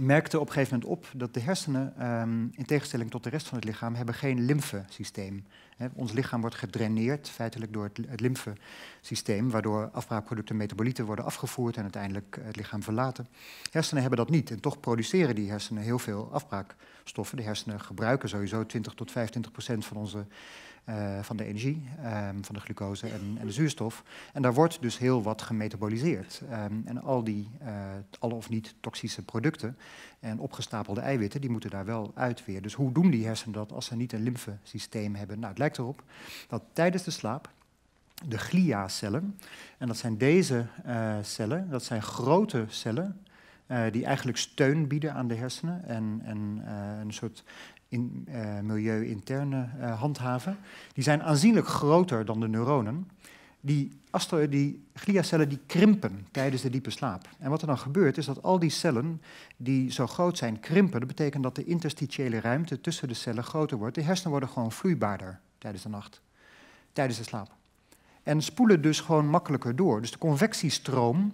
merkte op een gegeven moment op dat de hersenen, um, in tegenstelling tot de rest van het lichaam, hebben geen lymfesysteem. He, ons lichaam wordt gedraineerd feitelijk door het, het lymfesysteem, waardoor afbraakproducten en metabolieten worden afgevoerd en uiteindelijk het lichaam verlaten. Hersenen hebben dat niet en toch produceren die hersenen heel veel afbraak stoffen. De hersenen gebruiken sowieso 20 tot 25 procent van onze uh, van de energie, um, van de glucose en, en, de zuurstof. En daar wordt dus heel wat gemetaboliseerd. Um, en al die, uh, alle of niet toxische producten en opgestapelde eiwitten, die moeten daar wel uit weer. Dus hoe doen die hersenen dat als ze niet een lymfesysteem hebben? Nou, het lijkt erop dat tijdens de slaap de gliacellen, en dat zijn deze uh, cellen, dat zijn grote cellen, die eigenlijk steun bieden aan de hersenen en, en een soort in, uh, milieu-interne uh, handhaven, die zijn aanzienlijk groter dan de neuronen. Die, astro, die gliacellen die krimpen tijdens de diepe slaap. En wat er dan gebeurt is dat al die cellen die zo groot zijn krimpen. Dat betekent dat de interstitiële ruimte tussen de cellen groter wordt. De hersenen worden gewoon vloeibaarder tijdens de nacht, tijdens de slaap. En spoelen dus gewoon makkelijker door. Dus de convectiestroom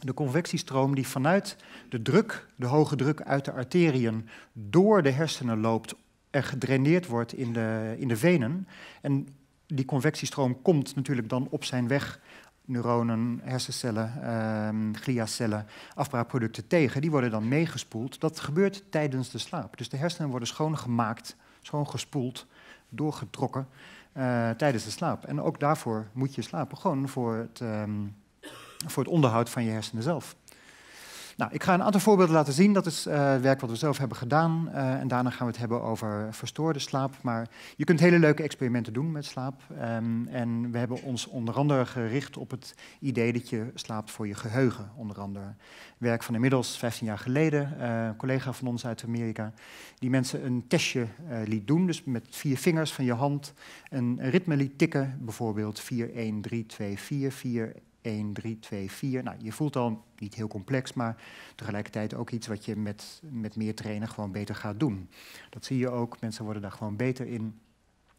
de convectiestroom die vanuit de druk, de hoge druk uit de arteriën, door de hersenen loopt en gedraineerd wordt in de, in de venen. En die convectiestroom komt natuurlijk dan op zijn weg neuronen, hersencellen, um, gliacellen, afbraakproducten tegen. Die worden dan meegespoeld. Dat gebeurt tijdens de slaap. Dus de hersenen worden schoongemaakt, schoongespoeld, doorgetrokken uh, tijdens de slaap. En ook daarvoor moet je slapen, gewoon voor het... Um, voor het onderhoud van je hersenen zelf. Nou, ik ga een aantal voorbeelden laten zien. Dat is uh, werk wat we zelf hebben gedaan. Uh, en daarna gaan we het hebben over verstoorde slaap. Maar je kunt hele leuke experimenten doen met slaap. Um, en we hebben ons onder andere gericht op het idee dat je slaapt voor je geheugen. Onder andere werk van inmiddels 15 jaar geleden. Uh, een collega van ons uit Amerika. Die mensen een testje liet doen. Dus met vier vingers van je hand een ritme liet tikken. Bijvoorbeeld 4, 1, 3, 2, 4, 4, 1, 3, 2, 4. Nou, je voelt al niet heel complex, maar tegelijkertijd ook iets wat je met, met meer trainen gewoon beter gaat doen. Dat zie je ook, mensen worden daar gewoon beter in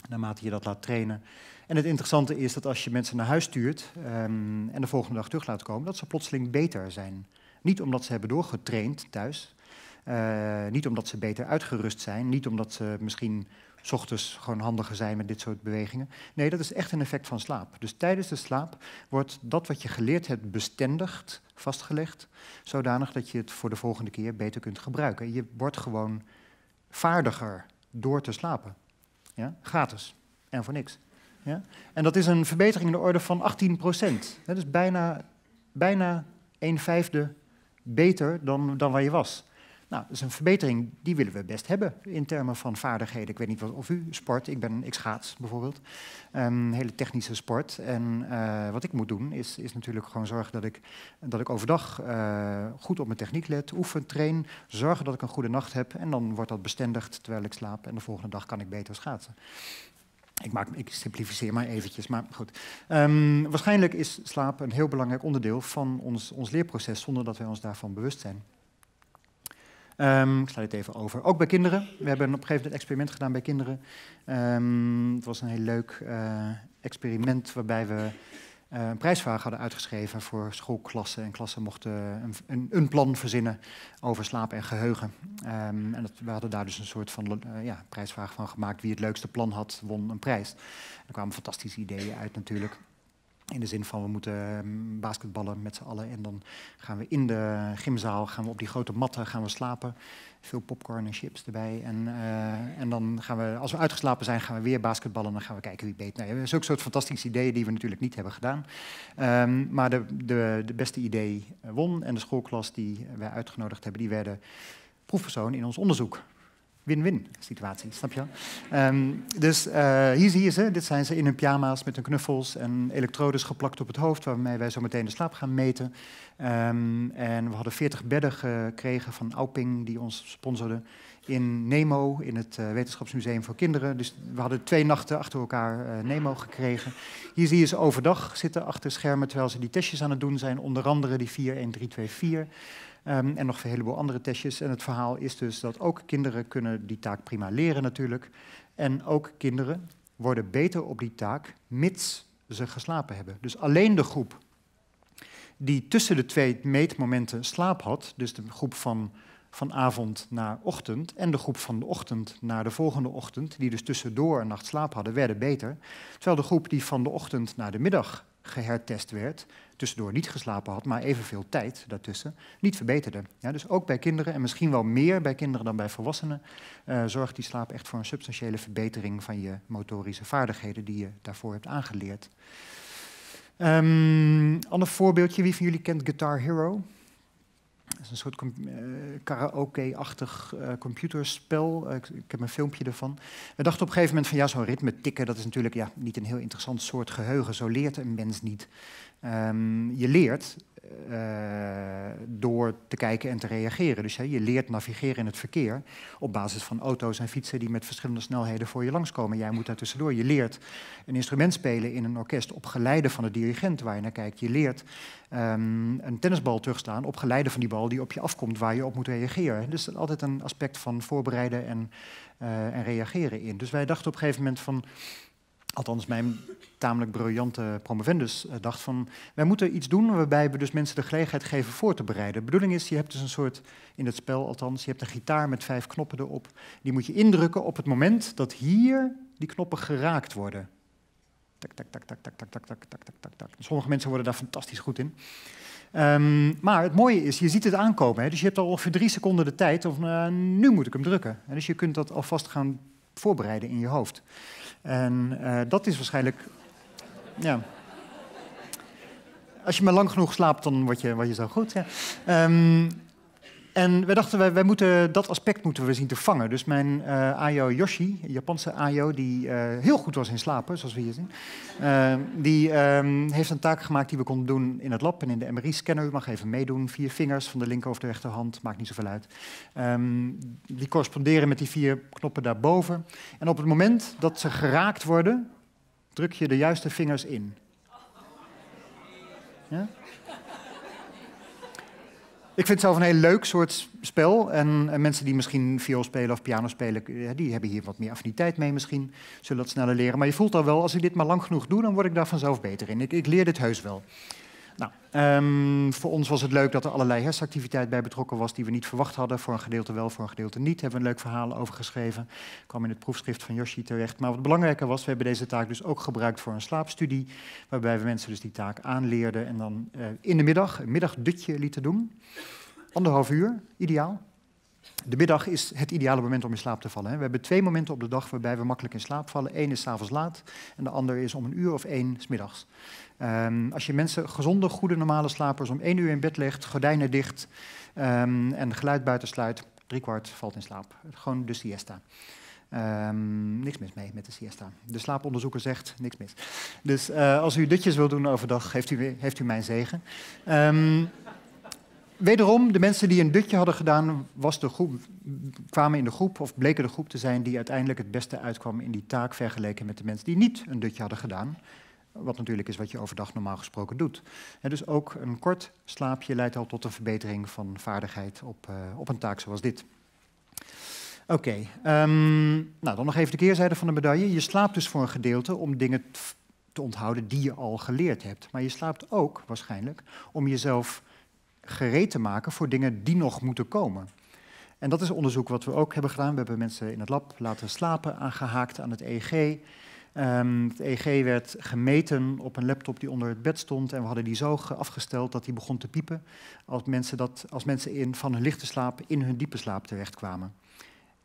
naarmate je dat laat trainen. En het interessante is dat als je mensen naar huis stuurt um, en de volgende dag terug laat komen, dat ze plotseling beter zijn. Niet omdat ze hebben doorgetraind thuis, uh, niet omdat ze beter uitgerust zijn, niet omdat ze misschien s gewoon handiger zijn met dit soort bewegingen. Nee, dat is echt een effect van slaap. Dus tijdens de slaap wordt dat wat je geleerd hebt bestendigd, vastgelegd, zodanig dat je het voor de volgende keer beter kunt gebruiken. Je wordt gewoon vaardiger door te slapen. Ja? Gratis en voor niks. Ja? En dat is een verbetering in de orde van 18 procent. Dat is bijna, bijna een vijfde beter dan, dan waar je was. Nou, dat is een verbetering, die willen we best hebben in termen van vaardigheden. Ik weet niet of u sport, ik, ben, ik schaats bijvoorbeeld, een hele technische sport. En uh, wat ik moet doen is, is natuurlijk gewoon zorgen dat ik, dat ik overdag uh, goed op mijn techniek let, oefen, train, zorgen dat ik een goede nacht heb. En dan wordt dat bestendigd terwijl ik slaap en de volgende dag kan ik beter schaatsen. Ik, maak, ik simplificeer maar eventjes, maar goed. Um, waarschijnlijk is slaap een heel belangrijk onderdeel van ons, ons leerproces zonder dat wij ons daarvan bewust zijn. Um, ik sla dit even over. Ook bij kinderen. We hebben op een gegeven moment een experiment gedaan bij kinderen. Um, het was een heel leuk uh, experiment waarbij we uh, een prijsvraag hadden uitgeschreven voor schoolklassen. En klassen mochten een, een, plan verzinnen over slaap en geheugen. Um, en we hadden daar dus een soort van uh, ja, prijsvraag van gemaakt. Wie het leukste plan had, won een prijs. Er kwamen fantastische ideeën uit natuurlijk. In de zin van we moeten ehm, basketballen met z'n allen en dan gaan we in de gymzaal, gaan we op die grote matten gaan we slapen. Veel popcorn en chips erbij. En, uh, en dan gaan we, als we uitgeslapen zijn, gaan we weer basketballen en dan gaan we kijken wie beet. Nou, dat is ook soort fantastische ideeën die we natuurlijk niet hebben gedaan. Um, maar de, de, de beste idee won en de schoolklas die wij uitgenodigd hebben, die werden proefpersoon in ons onderzoek win-win situatie, snap je? Um, dus uh, hier zie je ze. Dit zijn ze in hun pyjama's met hun knuffels en elektrodes geplakt op het hoofd, waarmee wij zo meteen de slaap gaan meten. Um, en we hadden 40 bedden gekregen van Auping, die ons sponsorde, in Nemo, in het uh, Wetenschapsmuseum voor Kinderen. Dus we hadden twee nachten achter elkaar uh, Nemo gekregen. Hier zie je ze overdag zitten achter schermen, terwijl ze die testjes aan het doen zijn. Onder andere die 4, 1, 3, 2, 4. Um, en nog een heleboel andere testjes. En het verhaal is dus dat ook kinderen kunnen die taak prima leren natuurlijk. En ook kinderen worden beter op die taak, mits ze geslapen hebben. Dus alleen de groep die tussen de twee meetmomenten slaap had, dus de groep van, van avond naar ochtend en de groep van de ochtend naar de volgende ochtend, die dus tussendoor een nacht slaap hadden, werden beter. Terwijl de groep die van de ochtend naar de middag gehertest werd, tussendoor niet geslapen had, maar evenveel tijd daartussen, niet verbeterde. Ja, dus ook bij kinderen, en misschien wel meer bij kinderen dan bij volwassenen, uh, zorgt die slaap echt voor een substantiële verbetering van je motorische vaardigheden die je daarvoor hebt aangeleerd. Um, ander voorbeeldje, wie van jullie kent Guitar Hero? Dat is een soort uh, karaoke-achtig uh, computerspel. Uh, ik, heb een filmpje ervan. We dachten op een gegeven moment van ja, zo'n ritme tikken, dat is natuurlijk ja, niet een heel interessant soort geheugen. Zo leert een mens niet. Um, je leert uh, door te kijken en te reageren. Dus hè, je leert navigeren in het verkeer op basis van auto's en fietsen die met verschillende snelheden voor je langskomen. Jij moet daar tussendoor. Je leert een instrument spelen in een orkest op geleide van de dirigent waar je naar kijkt. Je leert um, een tennisbal terugstaan op geleide van die bal die op je afkomt waar je op moet reageren. Dus er is altijd een aspect van voorbereiden en, uh, en reageren in. Dus wij dachten op een gegeven moment van althans mijn tamelijk briljante promovendus uh, dacht van, wij moeten iets doen waarbij we dus mensen de gelegenheid geven voor te bereiden. De bedoeling is, je hebt dus een soort, in het spel althans, je hebt een gitaar met vijf knoppen erop. Die moet je indrukken op het moment dat hier die knoppen geraakt worden. Tak, tak, tak, tak, tak, tak, tak, tak, tak, tak, tak. Sommige mensen worden daar fantastisch goed in. Um, maar het mooie is, je ziet het aankomen. Hè? Dus je hebt al ongeveer drie seconden de tijd, of uh, nu moet ik hem drukken. En dus je kunt dat alvast gaan voorbereiden in je hoofd. En uh, dat is waarschijnlijk. Ja. Als je maar lang genoeg slaapt, dan word je, word je zo goed. Ja. Um, en wij dachten, wij, moeten, dat aspect moeten we zien te vangen. Dus mijn uh, Ayo Yoshi, Japanse Ayo, die uh, heel goed was in slapen, zoals we hier zien. Uh, die um, heeft een taak gemaakt die we konden doen in het lab en in de MRI-scanner. U mag even meedoen. Vier vingers van de linker of de rechterhand, maakt niet zoveel uit. Um, die corresponderen met die vier knoppen daarboven. En op het moment dat ze geraakt worden, druk je de juiste vingers in. Ja? Ik vind het zelf een heel leuk soort spel. En, en, mensen die misschien viool spelen of piano spelen, die hebben hier wat meer affiniteit mee misschien. Zullen dat sneller leren. Maar je voelt al wel, als ik dit maar lang genoeg doe, dan word ik daar vanzelf beter in. Ik, ik leer dit heus wel. Nou, um, voor ons was het leuk dat er allerlei hersenactiviteit bij betrokken was die we niet verwacht hadden. Voor een gedeelte wel, voor een gedeelte niet. Hebben we een leuk verhaal over geschreven. kwam in het proefschrift van Yoshi terecht. Maar wat belangrijker was, we hebben deze taak dus ook gebruikt voor een slaapstudie. Waarbij we mensen dus die taak aanleerden en dan uh, in de middag een middagdutje lieten doen. Anderhalf uur, ideaal. De middag is het ideale moment om in slaap te vallen. Hè. We hebben twee momenten op de dag waarbij we makkelijk in slaap vallen. Eén is s'avonds laat en de ander is om een uur of één s middags. Um, als je mensen, gezonde, goede, normale slapers, om één uur in bed legt, gordijnen dicht um, en geluid buiten sluit, driekwart valt in slaap. Gewoon de siesta. Um, niks mis mee met de siesta. De slaaponderzoeker zegt niks mis. Dus uh, als u dutjes wil doen overdag, heeft u, heeft u mijn zegen. Wederom, de mensen die een dutje hadden gedaan, was de groep, kwamen in de groep of bleken de groep te zijn die uiteindelijk het beste uitkwam in die taak vergeleken met de mensen die niet een dutje hadden gedaan. Wat natuurlijk is wat je overdag normaal gesproken doet. Dus ook een kort slaapje leidt al tot een verbetering van vaardigheid op, uh, op een taak zoals dit. Oké, um, nou dan nog even de keerzijde van de medaille. Je slaapt dus voor een gedeelte om dingen te onthouden die je al geleerd hebt. Maar je slaapt ook waarschijnlijk om jezelf gereed te maken voor dingen die nog moeten komen. En dat is onderzoek wat we ook hebben gedaan. We hebben mensen in het lab laten slapen, aangehaakt aan het EEG. Um, het EEG werd gemeten op een laptop die onder het bed stond. En we hadden die zo afgesteld dat die begon te piepen als mensen, dat, als mensen in, van hun lichte slaap in hun diepe slaap terechtkwamen.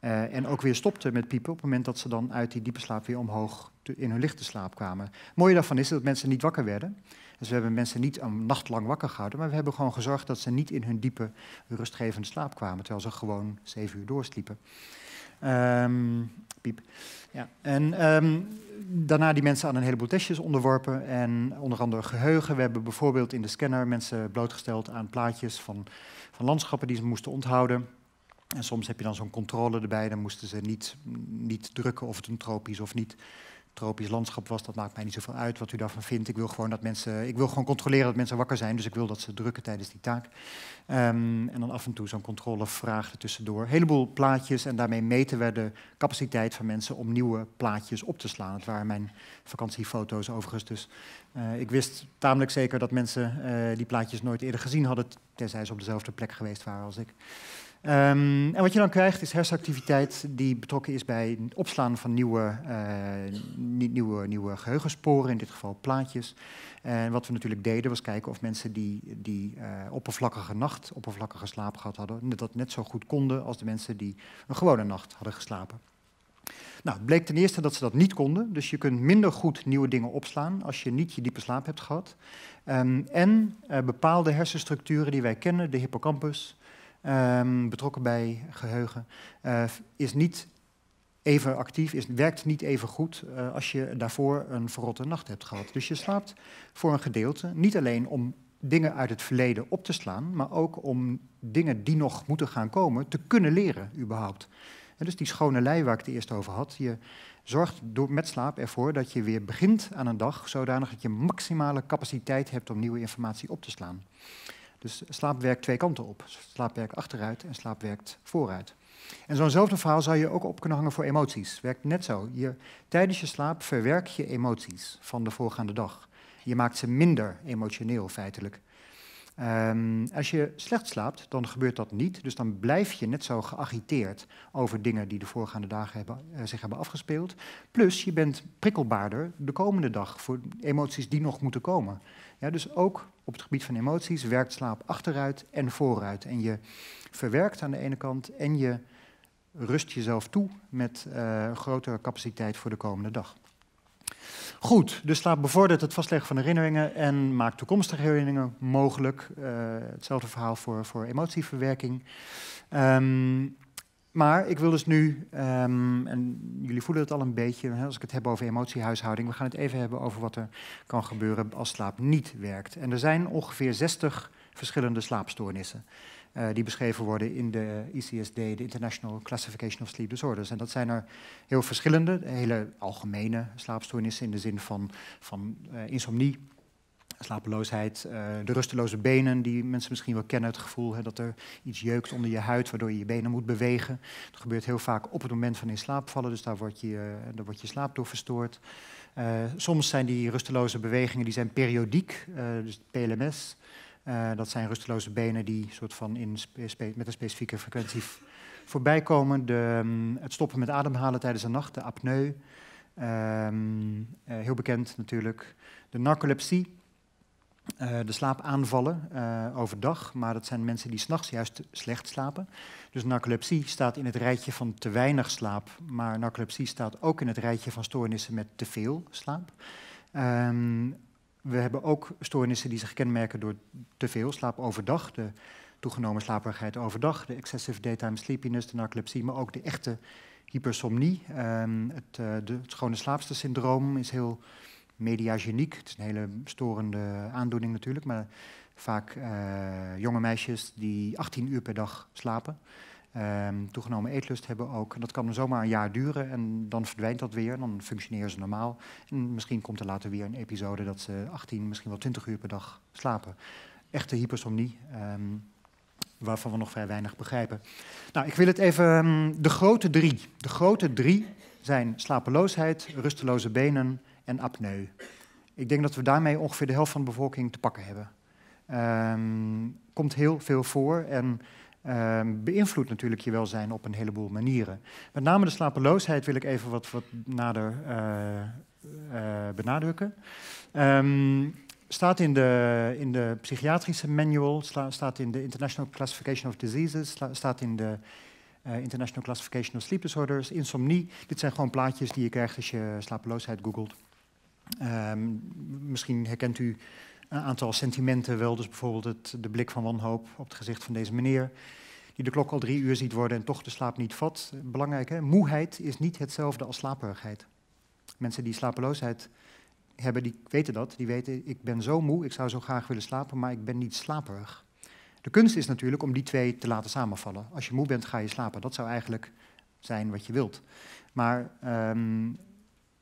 Uh, en ook weer stopte met piepen op het moment dat ze dan uit die diepe slaap weer omhoog in hun lichte slaap kwamen. Het mooie daarvan is dat mensen niet wakker werden. Dus we hebben mensen niet een nacht lang wakker gehouden, maar we hebben gewoon gezorgd dat ze niet in hun diepe, rustgevende slaap kwamen, terwijl ze gewoon zeven uur doorsliepen. Um, piep. Ja. En um, daarna die mensen aan een heleboel testjes onderworpen. En onder andere geheugen. We hebben bijvoorbeeld in de scanner mensen blootgesteld aan plaatjes van, van landschappen die ze moesten onthouden. En soms heb je dan zo'n controle erbij. Dan moesten ze niet, niet drukken of het een tropisch of niet tropisch landschap was, dat maakt mij niet zoveel uit wat u daarvan vindt. Ik wil gewoon dat mensen, ik wil gewoon controleren dat mensen wakker zijn, dus ik wil dat ze drukken tijdens die taak. Um, en dan af en toe zo'n controlevraag er tussendoor. Een heleboel plaatjes en daarmee meten we de capaciteit van mensen om nieuwe plaatjes op te slaan. Het waren mijn vakantiefoto's overigens, dus uh, ik wist tamelijk zeker dat mensen uh, die plaatjes nooit eerder gezien hadden, tenzij ze op dezelfde plek geweest waren als ik. Ehm, en wat je dan krijgt is hersenactiviteit die betrokken is bij het opslaan van nieuwe, uh, nieuwe, nieuwe geheugensporen, in dit geval plaatjes. En wat we natuurlijk deden was kijken of mensen die, die uh, oppervlakkige nacht, oppervlakkige slaap gehad hadden, dat net zo goed konden als de mensen die een gewone nacht hadden geslapen. Nou, het bleek ten eerste dat ze dat niet konden. Dus je kunt minder goed nieuwe dingen opslaan als je niet je diepe slaap hebt gehad. Um, en uh, bepaalde hersenstructuren die wij kennen, de hippocampus, um, betrokken bij geheugen, uh, is niet even actief, is, werkt niet even goed uh, als je daarvoor een verrotte nacht hebt gehad. Dus je slaapt voor een gedeelte niet alleen om dingen uit het verleden op te slaan, maar ook om dingen die nog moeten gaan komen te kunnen leren überhaupt. Dus die schone lei waar ik het eerst over had, je zorgt door, met slaap ervoor dat je weer begint aan een dag zodanig dat je maximale capaciteit hebt om nieuwe informatie op te slaan. Dus slaap werkt twee kanten op. Slaap werkt achteruit en slaap werkt vooruit. En zo'nzelfde verhaal zou je ook op kunnen hangen voor emoties. Werkt net zo. Je, tijdens je slaap verwerk je emoties van de voorgaande dag. Je maakt ze minder emotioneel feitelijk. Um, als je slecht slaapt, dan gebeurt dat niet. Dus dan blijf je net zo geagiteerd over dingen die de voorgaande dagen hebben, uh, zich hebben afgespeeld. Plus, je bent prikkelbaarder de komende dag voor emoties die nog moeten komen. Ja, dus ook op het gebied van emoties werkt slaap achteruit en vooruit. En je verwerkt aan de ene kant en je rust jezelf toe met uh, grotere capaciteit voor de komende dag. Goed, dus slaap bevordert het vastleggen van herinneringen en maakt toekomstige herinneringen mogelijk. Uh, hetzelfde verhaal voor, voor emotieverwerking. Um, maar ik wil dus nu, um, en jullie voelen het al een beetje, hè, als ik het heb over emotiehuishouding, we gaan het even hebben over wat er kan gebeuren als slaap niet werkt. En er zijn ongeveer 60 verschillende slaapstoornissen. Uh, die beschreven worden in de ICSD, de International Classification of Sleep Disorders. En dat zijn er heel verschillende, hele algemene slaapstoornissen in de zin van, van uh, insomnie, slapeloosheid, uh, de rusteloze benen, die mensen misschien wel kennen, het gevoel hè, dat er iets jeukt onder je huid, waardoor je je benen moet bewegen. Dat gebeurt heel vaak op het moment van in slaap vallen, dus daar wordt je, daar wordt je slaap door verstoord. soms zijn die rusteloze bewegingen die zijn periodiek, dus PLMS. Dat zijn rusteloze benen die soort van met een specifieke frequentie voorbij komen. De, um, het stoppen met ademhalen tijdens de nacht, de apneu. Uh, heel bekend natuurlijk. De narcolepsie, uh, de slaapaanvallen overdag. Maar dat zijn mensen die s'nachts juist slecht slapen. Dus narcolepsie staat in het rijtje van te weinig slaap. Maar narcolepsie staat ook in het rijtje van stoornissen met te veel slaap. Um, we hebben ook stoornissen die zich kenmerken door te veel slaap overdag, de toegenomen slaperigheid overdag, de excessive daytime sleepiness, de narcolepsie, maar ook de echte hypersomnie. Um, het, uh, de, het schone slaapstersyndroom is heel mediageniek. Het is een hele storende aandoening natuurlijk, maar vaak uh, jonge meisjes die 18 uur per dag slapen. Um, toegenomen eetlust hebben ook. Dat kan zomaar een jaar duren en dan verdwijnt dat weer. Dan functioneren ze normaal. En misschien komt er later weer een episode dat ze 18, misschien wel 20 uur per dag slapen. Echte hypersomnie, um, waarvan we nog vrij weinig begrijpen. Nou, ik wil het even. Um, de grote drie. De grote drie zijn slapeloosheid, rusteloze benen en apneu. Ik denk dat we daarmee ongeveer de helft van de bevolking te pakken hebben. komt heel veel voor en uh, beïnvloedt natuurlijk je welzijn op een heleboel manieren. Met name de slapeloosheid wil ik even wat, wat nader uh, uh, benadrukken. Um, staat in de, in de psychiatrische manual, staat in de International Classification of Diseases, staat in de uh, International Classification of Sleep Disorders, insomnie. Dit zijn gewoon plaatjes die je krijgt als je slapeloosheid googelt. Um, misschien herkent u een aantal sentimenten wel. Dus bijvoorbeeld het, de blik van wanhoop op het gezicht van deze meneer. Die de klok al drie uur ziet worden en toch de slaap niet vat. Belangrijk hè? Moeheid is niet hetzelfde als slaperigheid. Mensen die slapeloosheid hebben, die weten dat. Die weten, ik ben zo moe, ik zou zo graag willen slapen, maar ik ben niet slaperig. De kunst is natuurlijk om die twee te laten samenvallen. Als je moe bent, ga je slapen. Dat zou eigenlijk zijn wat je wilt. Maar um,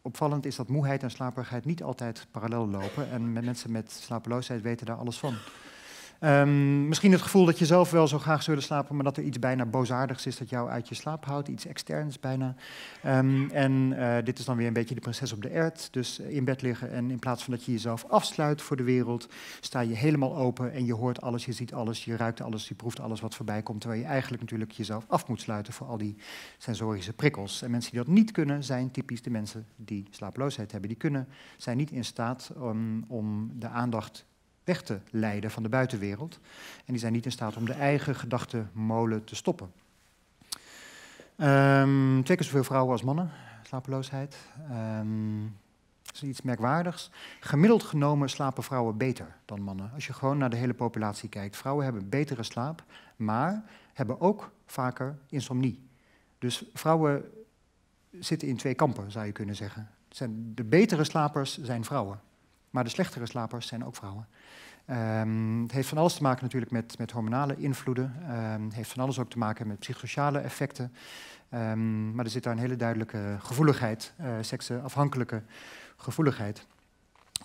opvallend is dat moeheid en slaperigheid niet altijd parallel lopen. En mensen met slapeloosheid weten daar alles van. Um, misschien het gevoel dat je zelf wel zo graag zou willen slapen, maar dat er iets bijna boosaardigs is dat jou uit je slaap houdt, iets externs bijna. Um, en uh, dit is dan weer een beetje de prinses op de ert, dus in bed liggen en in plaats van dat je jezelf afsluit voor de wereld, sta je helemaal open en je hoort alles, je ziet alles, je ruikt alles, je proeft alles wat voorbij komt, terwijl je eigenlijk natuurlijk jezelf af moet sluiten voor al die sensorische prikkels. En mensen die dat niet kunnen, zijn typisch de mensen die slapeloosheid hebben. Die kunnen, zijn niet in staat om de aandacht weg te leiden van de buitenwereld. En die zijn niet in staat om de eigen gedachtenmolen te stoppen. Um, twee keer zoveel vrouwen als mannen, slapeloosheid. Um, dat is iets merkwaardigs. Gemiddeld genomen slapen vrouwen beter dan mannen. Als je gewoon naar de hele populatie kijkt. Vrouwen hebben betere slaap, maar hebben ook vaker insomnie. Dus vrouwen zitten in twee kampen, zou je kunnen zeggen. De betere slapers zijn vrouwen, maar de slechtere slapers zijn ook vrouwen. Um, het heeft van alles te maken natuurlijk met, met hormonale invloeden. Um, het heeft van alles ook te maken met psychosociale effecten. Um, maar er zit daar een hele duidelijke gevoeligheid, uh, seksenafhankelijke gevoeligheid.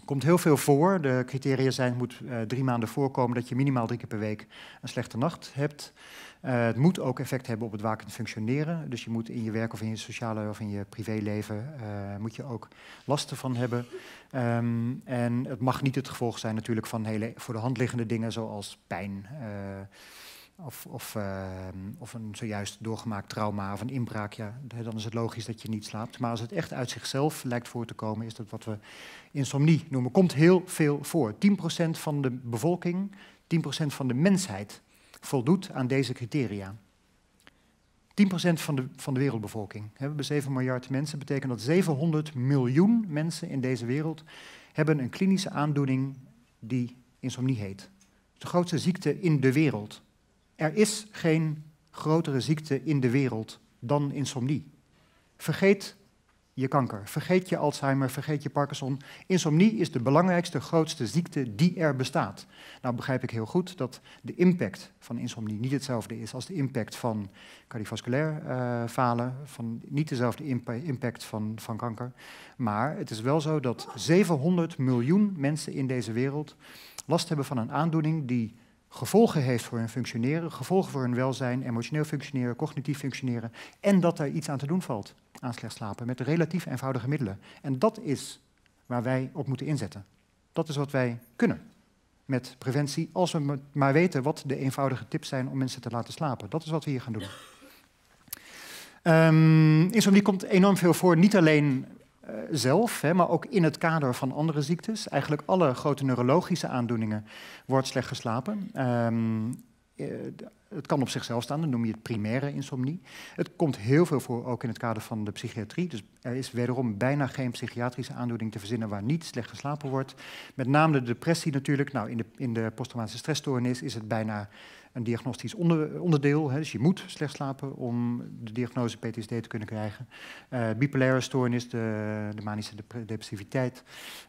Komt heel veel voor. De criteria zijn: het moet uh, drie maanden voorkomen dat je minimaal drie keer per week een slechte nacht hebt. Uh, het moet ook effect hebben op het wakend functioneren. Dus je moet in je werk of in je sociale of in je privéleven uh, moet je ook lasten van hebben. Um, en het mag niet het gevolg zijn natuurlijk van hele voor de hand liggende dingen zoals pijn. Uh, of, of, of, een zojuist doorgemaakt trauma of een inbraak, ja, dan is het logisch dat je niet slaapt. Maar als het echt uit zichzelf lijkt voor te komen, is dat wat we insomnie noemen. Komt heel veel voor. 10% van de bevolking, 10% van de mensheid voldoet aan deze criteria. 10% van de, van de wereldbevolking. We hebben 7 miljard mensen. Betekent dat 700 miljoen mensen in deze wereld hebben een klinische aandoening die insomnie heet. De grootste ziekte in de wereld. Er is geen grotere ziekte in de wereld dan insomnie. Vergeet je kanker, vergeet je Alzheimer, vergeet je Parkinson. Insomnie is de belangrijkste, grootste ziekte die er bestaat. Nou begrijp ik heel goed dat de impact van insomnie niet hetzelfde is als de impact van cardiovasculair uh, falen, van niet dezelfde impact van, van kanker. Maar het is wel zo dat 700 miljoen mensen in deze wereld last hebben van een aandoening die gevolgen heeft voor hun functioneren, gevolgen voor hun welzijn, emotioneel functioneren, cognitief functioneren, en dat er iets aan te doen valt aan slecht slapen met relatief eenvoudige middelen. En dat is waar wij op moeten inzetten. Dat is wat wij kunnen met preventie, als we maar weten wat de eenvoudige tips zijn om mensen te laten slapen. Dat is wat we hier gaan doen. Um, insomnie komt enorm veel voor, niet alleen uh, zelf, hè, maar ook in het kader van andere ziektes. Eigenlijk alle grote neurologische aandoeningen wordt slecht geslapen. Um, het kan op zichzelf staan, dan noem je het primaire insomnie. Het komt heel veel voor, ook in het kader van de psychiatrie. Dus er is wederom bijna geen psychiatrische aandoening te verzinnen waar niet slecht geslapen wordt. Met name de depressie natuurlijk. Nou, in de, in de posttraumatische stressstoornis is het bijna een diagnostisch onder, onderdeel. Hè, dus je moet slecht slapen om de diagnose PTSD te kunnen krijgen. Uh, bipolaire stoornis, de, de manische depressiviteit,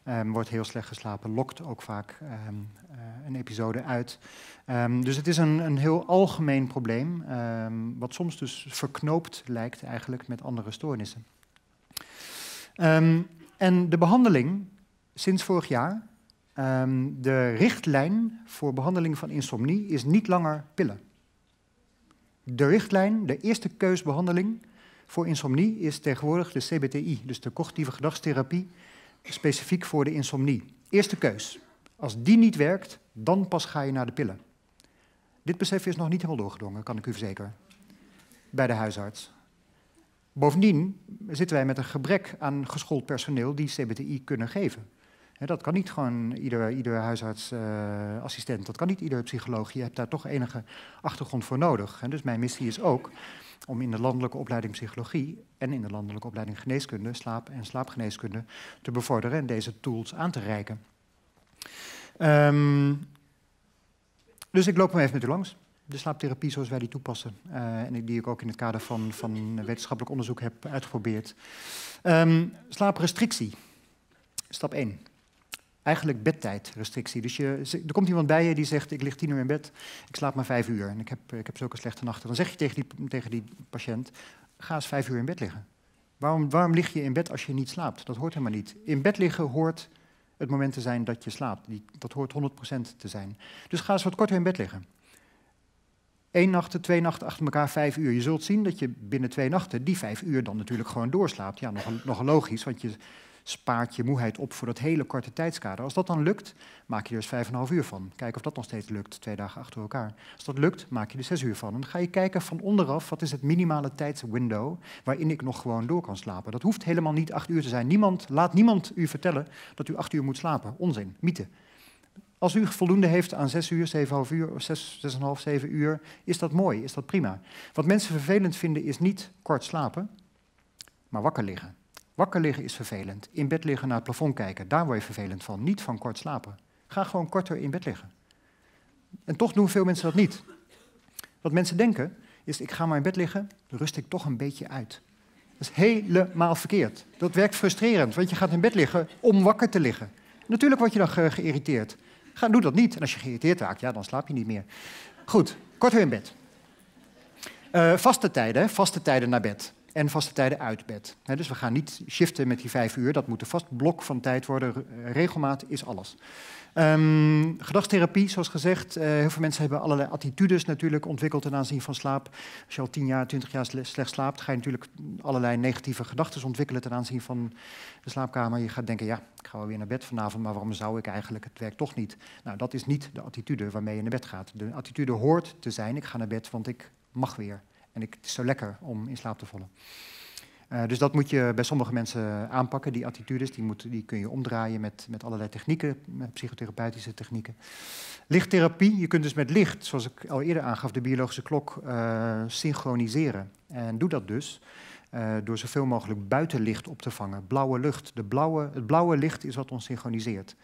um, wordt heel slecht geslapen, lokt ook vaak um, uh, een episode uit. Um, dus het is een, een heel algemeen probleem, wat soms dus verknoopt lijkt eigenlijk met andere stoornissen. en de behandeling sinds vorig jaar Um, de richtlijn voor behandeling van insomnie is niet langer pillen. De richtlijn, de eerste keusbehandeling voor insomnie is tegenwoordig de CBTI, dus de cognitieve gedragstherapie, specifiek voor de insomnie. Eerste keus. Als die niet werkt, dan pas ga je naar de pillen. Dit besef is nog niet helemaal doorgedrongen, kan ik u verzekeren, bij de huisarts. Bovendien zitten wij met een gebrek aan geschoold personeel die CBTI kunnen geven dat kan niet gewoon ieder, ieder huisartsassistent, dat kan niet ieder psycholoog. Je hebt daar toch enige achtergrond voor nodig. dus mijn missie is ook om in de landelijke opleiding psychologie en in de landelijke opleiding geneeskunde, slaap en slaapgeneeskunde te bevorderen en deze tools aan te reiken. Um, dus ik loop hem even met u langs. De slaaptherapie zoals wij die toepassen uh, en die ik ook in het kader van, van wetenschappelijk onderzoek heb uitgeprobeerd. Um, slaaprestrictie, stap 1 eigenlijk bedtijdrestrictie. Dus je, er komt iemand bij je die zegt, ik lig tien uur in bed, ik slaap maar vijf uur en ik heb, ik heb zulke slechte nachten. Dan zeg je tegen die, tegen die patiënt, ga eens vijf uur in bed liggen. Waarom, waarom lig je in bed als je niet slaapt? Dat hoort helemaal niet. In bed liggen hoort het moment te zijn dat je slaapt. Die, dat hoort 100% te zijn. Dus ga eens wat korter in bed liggen. Eén nacht, twee nachten achter elkaar, vijf uur. Je zult zien dat je binnen twee nachten die vijf uur dan natuurlijk gewoon doorslaapt. Ja, nogal, nogal logisch, want je spaart je moeheid op voor dat hele korte tijdskader. Als dat dan lukt, maak je er dus vijf en een half uur van. Kijk of dat nog steeds lukt, twee dagen achter elkaar. Als dat lukt, maak je er zes uur van. En dan ga je kijken van onderaf, wat is het minimale tijdswindow waarin ik nog gewoon door kan slapen. Dat hoeft helemaal niet acht uur te zijn. Niemand, laat niemand u vertellen dat u acht uur moet slapen. Onzin, mythe. Als u voldoende heeft aan zes uur, zeven half uur, zes, zes en half, zeven uur, is dat mooi, is dat prima. Wat mensen vervelend vinden is niet kort slapen, maar wakker liggen. Wakker liggen is vervelend. In bed liggen naar het plafond kijken, daar word je vervelend van. Niet van kort slapen. Ga gewoon korter in bed liggen. En toch doen veel mensen dat niet. Wat mensen denken is, ik ga maar in bed liggen, dan rust ik toch een beetje uit. Dat is helemaal verkeerd. Dat werkt frustrerend, want je gaat in bed liggen om wakker te liggen. Natuurlijk word je dan ge geïrriteerd. Ga, doe dat niet. En als je geïrriteerd raakt, ja, dan slaap je niet meer. Goed, korter in bed. Uh, vaste tijden, vaste tijden naar bed en vaste tijden uit bed. dus we gaan niet shiften met die vijf uur, dat moet een vast blok van tijd worden. Regelmaat is alles. Um, zoals gezegd. Uh, heel veel mensen hebben allerlei attitudes natuurlijk ontwikkeld ten aanzien van slaap. Als je al tien jaar, twintig jaar slecht slaapt, ga je natuurlijk allerlei negatieve gedachten ontwikkelen ten aanzien van de slaapkamer. Je gaat denken, ja, ik ga wel weer naar bed vanavond, maar waarom zou ik eigenlijk? Het werkt toch niet. Nou, dat is niet de attitude waarmee je naar bed gaat. De attitude hoort te zijn, ik ga naar bed, want ik mag weer. En ik, het is zo lekker om in slaap te vallen. Uh, dus dat moet je bij sommige mensen aanpakken, die attitudes. Die, moet, die kun je omdraaien met, met allerlei technieken, met psychotherapeutische technieken. Lichttherapie, je kunt dus met licht, zoals ik al eerder aangaf, de biologische klok uh, synchroniseren. En doe dat dus door zoveel mogelijk buitenlicht op te vangen. Blauwe lucht. De blauwe, het blauwe licht is wat ons synchroniseert.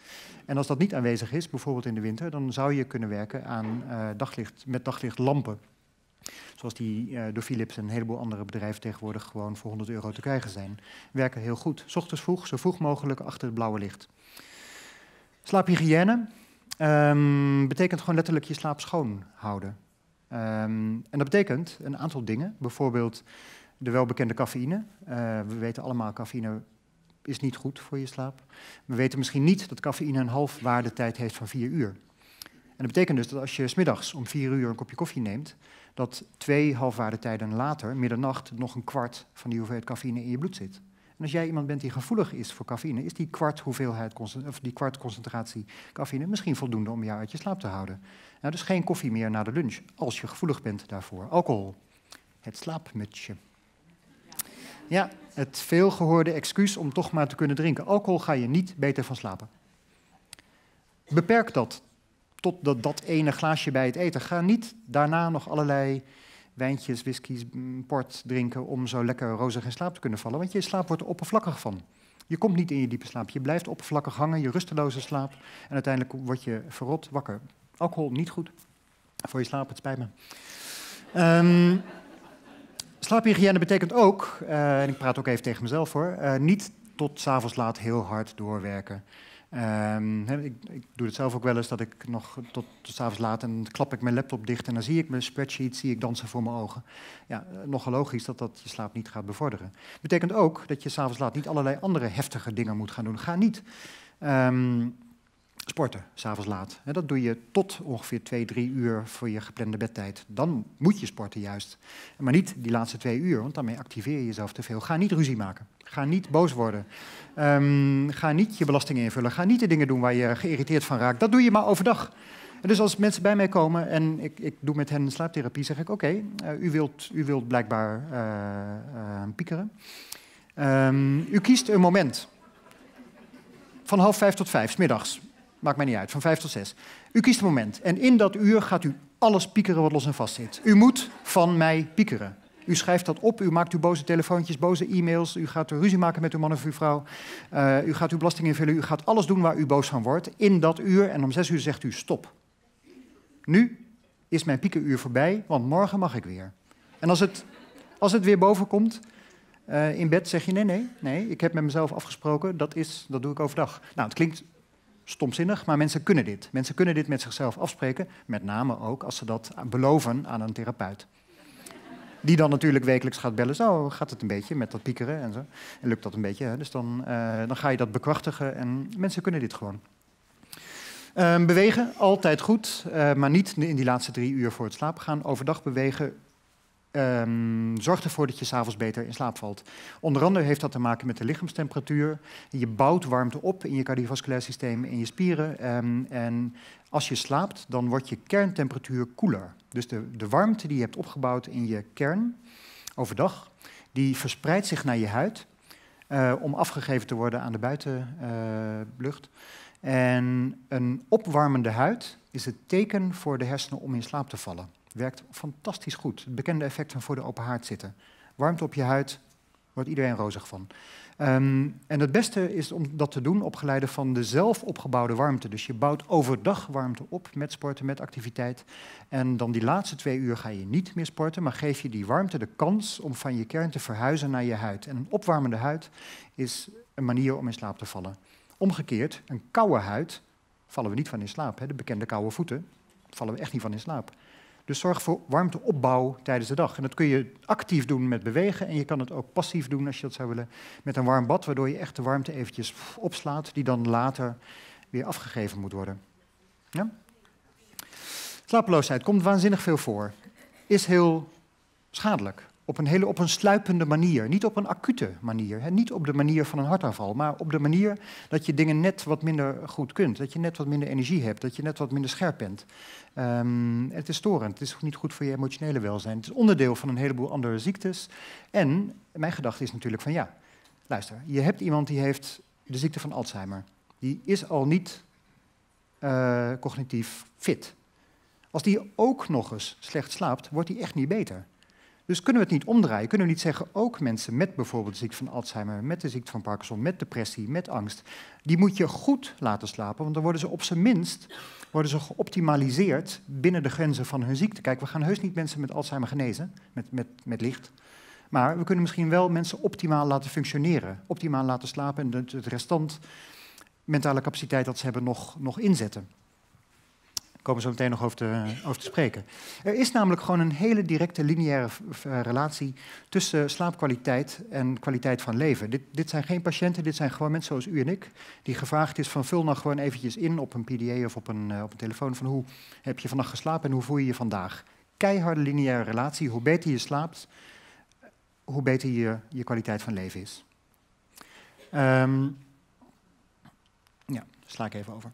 En als dat niet aanwezig is, bijvoorbeeld in de winter, dan zou je kunnen werken aan daglicht, met daglichtlampen. Zoals die uh, door Philips en een heleboel andere bedrijven tegenwoordig gewoon voor 100 euro te krijgen zijn. Werken heel goed. S ochtends vroeg, zo vroeg mogelijk achter het blauwe licht. Slaaphygiëne um, betekent gewoon letterlijk je slaap schoon houden. Um, en dat betekent een aantal dingen. Bijvoorbeeld de welbekende cafeïne. Uh, we weten allemaal, cafeïne is niet goed voor je slaap. We weten misschien niet dat cafeïne een halfwaardetijd heeft van vier uur. En dat betekent dus dat als je smiddags om vier uur een kopje koffie neemt, dat twee halfwaardetijden later, middernacht, nog een kwart van die hoeveelheid cafeïne in je bloed zit. En als jij iemand bent die gevoelig is voor cafeïne, is die kwart, hoeveelheid, of die kwart concentratie cafeïne misschien voldoende om jou uit je slaap te houden. Nou, dus geen koffie meer na de lunch, als je gevoelig bent daarvoor. Alcohol, het slaapmutsje. Ja, het veelgehoorde excuus om toch maar te kunnen drinken. Alcohol ga je niet beter van slapen. Beperk dat tot dat, dat ene glaasje bij het eten. Ga niet daarna nog allerlei wijntjes, whiskies, port drinken om zo lekker rozig in slaap te kunnen vallen. Want je slaap wordt er oppervlakkig van. Je komt niet in je diepe slaap. Je blijft oppervlakkig hangen, je rusteloze slaap. En uiteindelijk word je verrot wakker. Alcohol niet goed voor je slaap, het spijt me. Um, slaaphygiëne betekent ook, uh, en ik praat ook even tegen mezelf hoor, uh, niet tot s'avonds laat heel hard doorwerken. Um, ik, ik, doe het zelf ook wel eens dat ik nog tot, tot avonds laat en klap ik mijn laptop dicht en dan zie ik mijn spreadsheet, zie ik dansen voor mijn ogen. Ja, eh, nogal logisch dat dat je slaap niet gaat bevorderen. Betekent ook dat je s'avonds laat niet allerlei andere heftige dingen moet gaan doen. Ga niet um, sporten, s'avonds laat. dat doe je tot ongeveer twee, drie uur voor je geplande bedtijd. Dan moet je sporten juist. Maar niet die laatste twee uur, want daarmee activeer je jezelf te veel. Ga niet ruzie maken. Ga niet boos worden. Um, ga niet je belasting invullen. Ga niet de dingen doen waar je geïrriteerd van raakt. Dat doe je maar overdag. En dus als mensen bij mij komen en ik, ik doe met hen slaaptherapie, zeg ik: Oké, uh, u, wilt, u wilt blijkbaar uh, uh, piekeren. Um, u kiest een moment. Van half vijf tot vijf, s middags. Maakt mij niet uit, van vijf tot zes. U kiest een moment. En in dat uur gaat u alles piekeren wat los en vast zit. U moet van mij piekeren. U schrijft dat op, u maakt uw boze telefoontjes, boze e-mails, u gaat ruzie maken met uw man of uw vrouw, uh, u gaat uw belasting invullen, u gaat alles doen waar u boos van wordt in dat uur en om zes uur zegt u stop. Nu is mijn piekenuur voorbij, want morgen mag ik weer. En als het, als het weer boven komt, uh, in bed zeg je nee, nee, nee, ik heb met mezelf afgesproken, dat, is, dat doe ik overdag. Nou, het klinkt stomzinnig, maar mensen kunnen dit. Mensen kunnen dit met zichzelf afspreken, met name ook als ze dat beloven aan een therapeut. die dan natuurlijk wekelijks gaat bellen. Zo gaat het een beetje met dat piekeren en zo. En lukt dat een beetje. Hè? Dus dan, uh, dan ga je dat bekrachtigen en mensen kunnen dit gewoon. Um, bewegen, altijd goed, uh, maar niet in die laatste drie uur voor het slapen gaan. Overdag bewegen Um, zorg ervoor dat je s'avonds beter in slaap valt. Onder andere heeft dat te maken met de lichaamstemperatuur. Je bouwt warmte op in je cardiovasculair systeem, in je spieren. Um, en als je slaapt, dan wordt je kerntemperatuur koeler. Dus de, de warmte die je hebt opgebouwd in je kern overdag, die verspreidt zich naar je huid uh, om afgegeven te worden aan de buitenlucht. En een opwarmende huid is het teken voor de hersenen om in slaap te vallen. Werkt fantastisch goed. Het bekende effect van voor de open haard zitten. Warmte op je huid, wordt iedereen rozig van. Um, en het beste is om dat te doen opgeleide van de zelf opgebouwde warmte. Dus je bouwt overdag warmte op met sporten, met activiteit. En dan die laatste twee uur ga je niet meer sporten, maar geef je die warmte de kans om van je kern te verhuizen naar je huid. En een opwarmende huid is een manier om in slaap te vallen. Omgekeerd, een koude huid vallen we niet van in slaap. Hè? De bekende koude voeten vallen we echt niet van in slaap. Dus zorg voor warmteopbouw tijdens de dag. En dat kun je actief doen met bewegen en je kan het ook passief doen als je dat zou willen met een warm bad, waardoor je echt de warmte eventjes opslaat, die dan later weer afgegeven moet worden. Ja? Slapeloosheid komt waanzinnig veel voor. Is heel schadelijk. Op een, hele, op een sluipende manier. Niet op een acute manier. Hè. Niet op de manier van een hartaanval. Maar op de manier dat je dingen net wat minder goed kunt. Dat je net wat minder energie hebt. Dat je net wat minder scherp bent. Um, het is storend. Het is niet goed voor je emotionele welzijn. Het is onderdeel van een heleboel andere ziektes. En mijn gedachte is natuurlijk van ja, luister. Je hebt iemand die heeft de ziekte van Alzheimer. Die is al niet uh, cognitief fit. Als die ook nog eens slecht slaapt, wordt die echt niet beter. Dus kunnen we het niet omdraaien? Kunnen we niet zeggen, ook mensen met bijvoorbeeld de ziekte van Alzheimer, met de ziekte van Parkinson, met depressie, met angst, die moet je goed laten slapen, want dan worden ze op zijn minst worden ze geoptimaliseerd binnen de grenzen van hun ziekte. Kijk, we gaan heus niet mensen met Alzheimer genezen, met, met, met licht. Maar we kunnen misschien wel mensen optimaal laten functioneren, optimaal laten slapen en het restant mentale capaciteit dat ze hebben nog, nog inzetten komen zo meteen nog over te, over te spreken. Er is namelijk gewoon een hele directe lineaire relatie tussen slaapkwaliteit en kwaliteit van leven. Dit, dit, zijn geen patiënten, dit zijn gewoon mensen zoals u en ik, die gevraagd is van vul nou gewoon eventjes in op een PDA of op een, uh, op een telefoon van hoe heb je vannacht geslapen en hoe voel je je vandaag. Keiharde lineaire relatie, hoe beter je slaapt, hoe beter je, je kwaliteit van leven is. Um, ja, sla ik even over.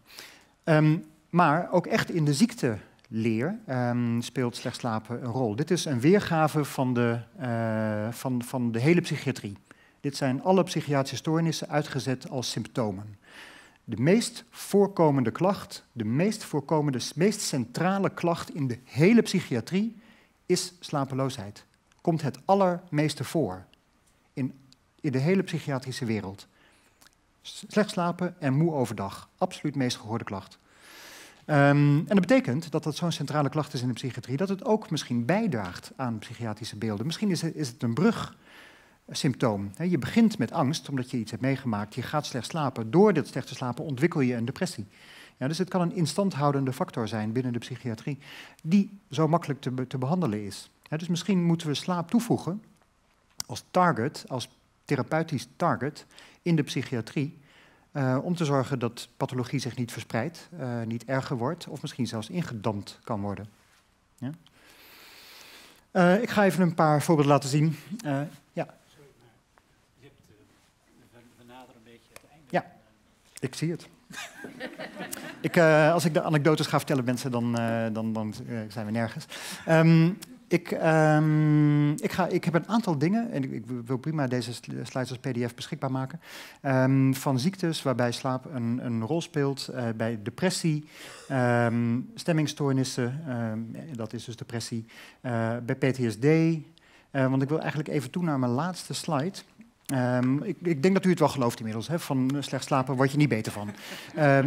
Um, maar ook echt in de ziekteleer um, speelt slecht slapen een rol. Dit is een weergave van de, uh, van, van de hele psychiatrie. Dit zijn alle psychiatrische stoornissen uitgezet als symptomen. De meest voorkomende klacht, de meest voorkomende, meest centrale klacht in de hele psychiatrie is slapeloosheid. Komt het allermeeste voor in, in de hele psychiatrische wereld. Slecht slapen en moe overdag. Absoluut meest gehoorde klacht. Um, en dat betekent dat dat zo'n centrale klacht is in de psychiatrie, dat het ook misschien bijdraagt aan psychiatrische beelden. Misschien is het, is het een brugsymptoom. Je begint met angst omdat je iets hebt meegemaakt, je gaat slecht slapen. Door dit slechte slapen ontwikkel je een depressie. Ja, dus het kan een instandhoudende factor zijn binnen de psychiatrie, die zo makkelijk te, te behandelen is. Dus misschien moeten we slaap toevoegen als target, als therapeutisch target in de psychiatrie uh, om te zorgen dat pathologie zich niet verspreidt, uh, niet erger wordt of misschien zelfs ingedampt kan worden. Ja? Uh, ik ga even een paar voorbeelden laten zien. ja. Sorry, maar je hebt, we naderen een beetje het einde. Ja, ik zie het. (laughs) ik, als ik de anekdotes ga vertellen, mensen, dan, dan, dan zijn we nergens. Um, ik, um, ik, ga, ik heb een aantal dingen, en ik, wil prima deze slides als pdf beschikbaar maken, um, van ziektes waarbij slaap een, een rol speelt, uh, bij depressie, um, stemmingstoornissen, dat is dus depressie, uh, bij PTSD, eh, want ik wil eigenlijk even toe naar mijn laatste slide. Um, ik, ik, denk dat u het wel gelooft inmiddels. Hè? Van slecht slapen word je niet beter van. Um,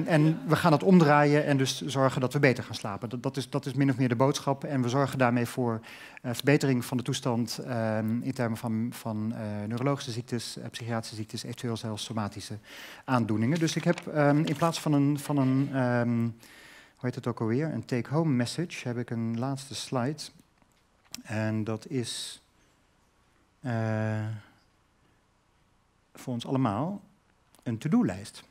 (laughs) en we gaan het omdraaien en dus zorgen dat we beter gaan slapen. Dat, dat, is, dat is min of meer de boodschap. En we zorgen daarmee voor uh, verbetering van de toestand um, in termen van, van uh, neurologische ziektes, uh, psychiatrische ziektes, eventueel zelfs somatische aandoeningen. Dus ik heb in plaats van een, van een hoe heet het ook alweer, een take-home message, heb ik een laatste slide. En dat is voor ons allemaal een to-do-lijst.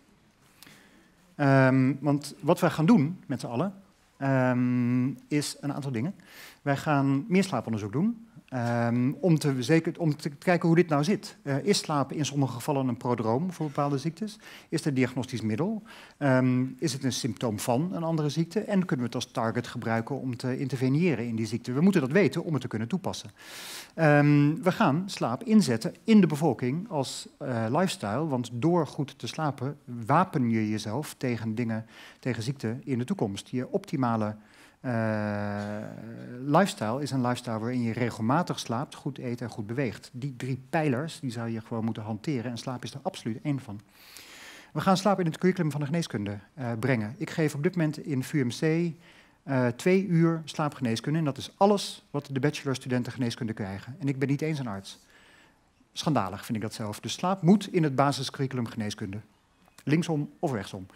Um, want wat wij gaan doen met z'n allen, um, is een aantal dingen. Wij gaan meer slaaponderzoek doen. Um, om, te, zeker, om te kijken hoe dit nou zit. Uh, is slapen in sommige gevallen een prodroom voor bepaalde ziektes? Is het een diagnostisch middel? Um, is het een symptoom van een andere ziekte? En kunnen we het als target gebruiken om te interveneren in die ziekte? We moeten dat weten om het te kunnen toepassen. Um, we gaan slaap inzetten in de bevolking als uh, lifestyle, want door goed te slapen wapen je jezelf tegen dingen, tegen ziekten in de toekomst. Je optimale lifestyle is een lifestyle waarin je regelmatig slaapt, goed eet en goed beweegt. Die drie pijlers die zou je gewoon moeten hanteren en slaap is er absoluut één van. We gaan slaap in het curriculum van de geneeskunde uh, brengen. Ik geef op dit moment in VUMC eh, twee uur slaapgeneeskunde en dat is alles wat de bachelorstudenten geneeskunde krijgen. En ik ben niet eens een arts. Schandalig vind ik dat zelf. Dus slaap moet in het basiscurriculum geneeskunde. Linksom of rechtsom.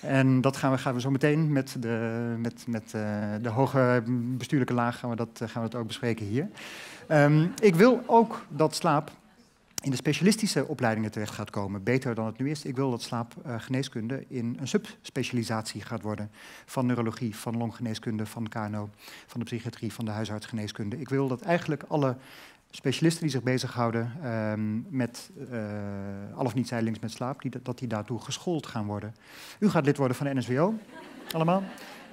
En dat gaan we, gaan we zo meteen met de, met, met, uh, de hoge bestuurlijke laag gaan we dat, uh, gaan we dat ook bespreken hier. Um, ik wil ook dat slaap in de specialistische opleidingen terecht gaat komen, beter dan het nu is. Ik wil dat slaapgeneeskunde uh, in een subspecialisatie gaat worden van neurologie, van longgeneeskunde, van KNO, van de psychiatrie, van de huisartsgeneeskunde. Ik wil dat eigenlijk alle specialisten die zich bezighouden um, met uh, al of niet zijdelings met slaap, die, dat die daartoe geschoold gaan worden. U gaat lid worden van de NSWO, allemaal.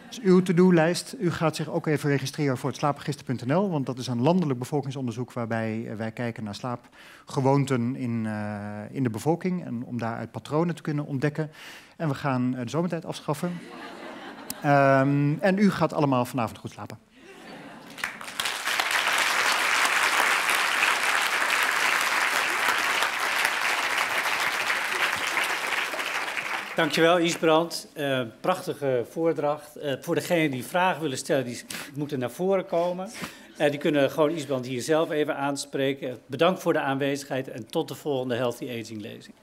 Dus uw to-do-lijst, u gaat zich ook even registreren voor het slaapregister.nl, want dat is een landelijk bevolkingsonderzoek waarbij wij kijken naar slaapgewoonten in, uh, in de bevolking en om daaruit patronen te kunnen ontdekken. En we gaan de zomertijd afschaffen. Um, en u gaat allemaal vanavond goed slapen. Dankjewel Isbrand. Uh, prachtige voordracht. Uh, voor degenen die vragen willen stellen, die moeten naar voren komen. Uh, die kunnen gewoon Isbrand hier zelf even aanspreken. Bedankt voor de aanwezigheid en tot de volgende Healthy Aging lezing.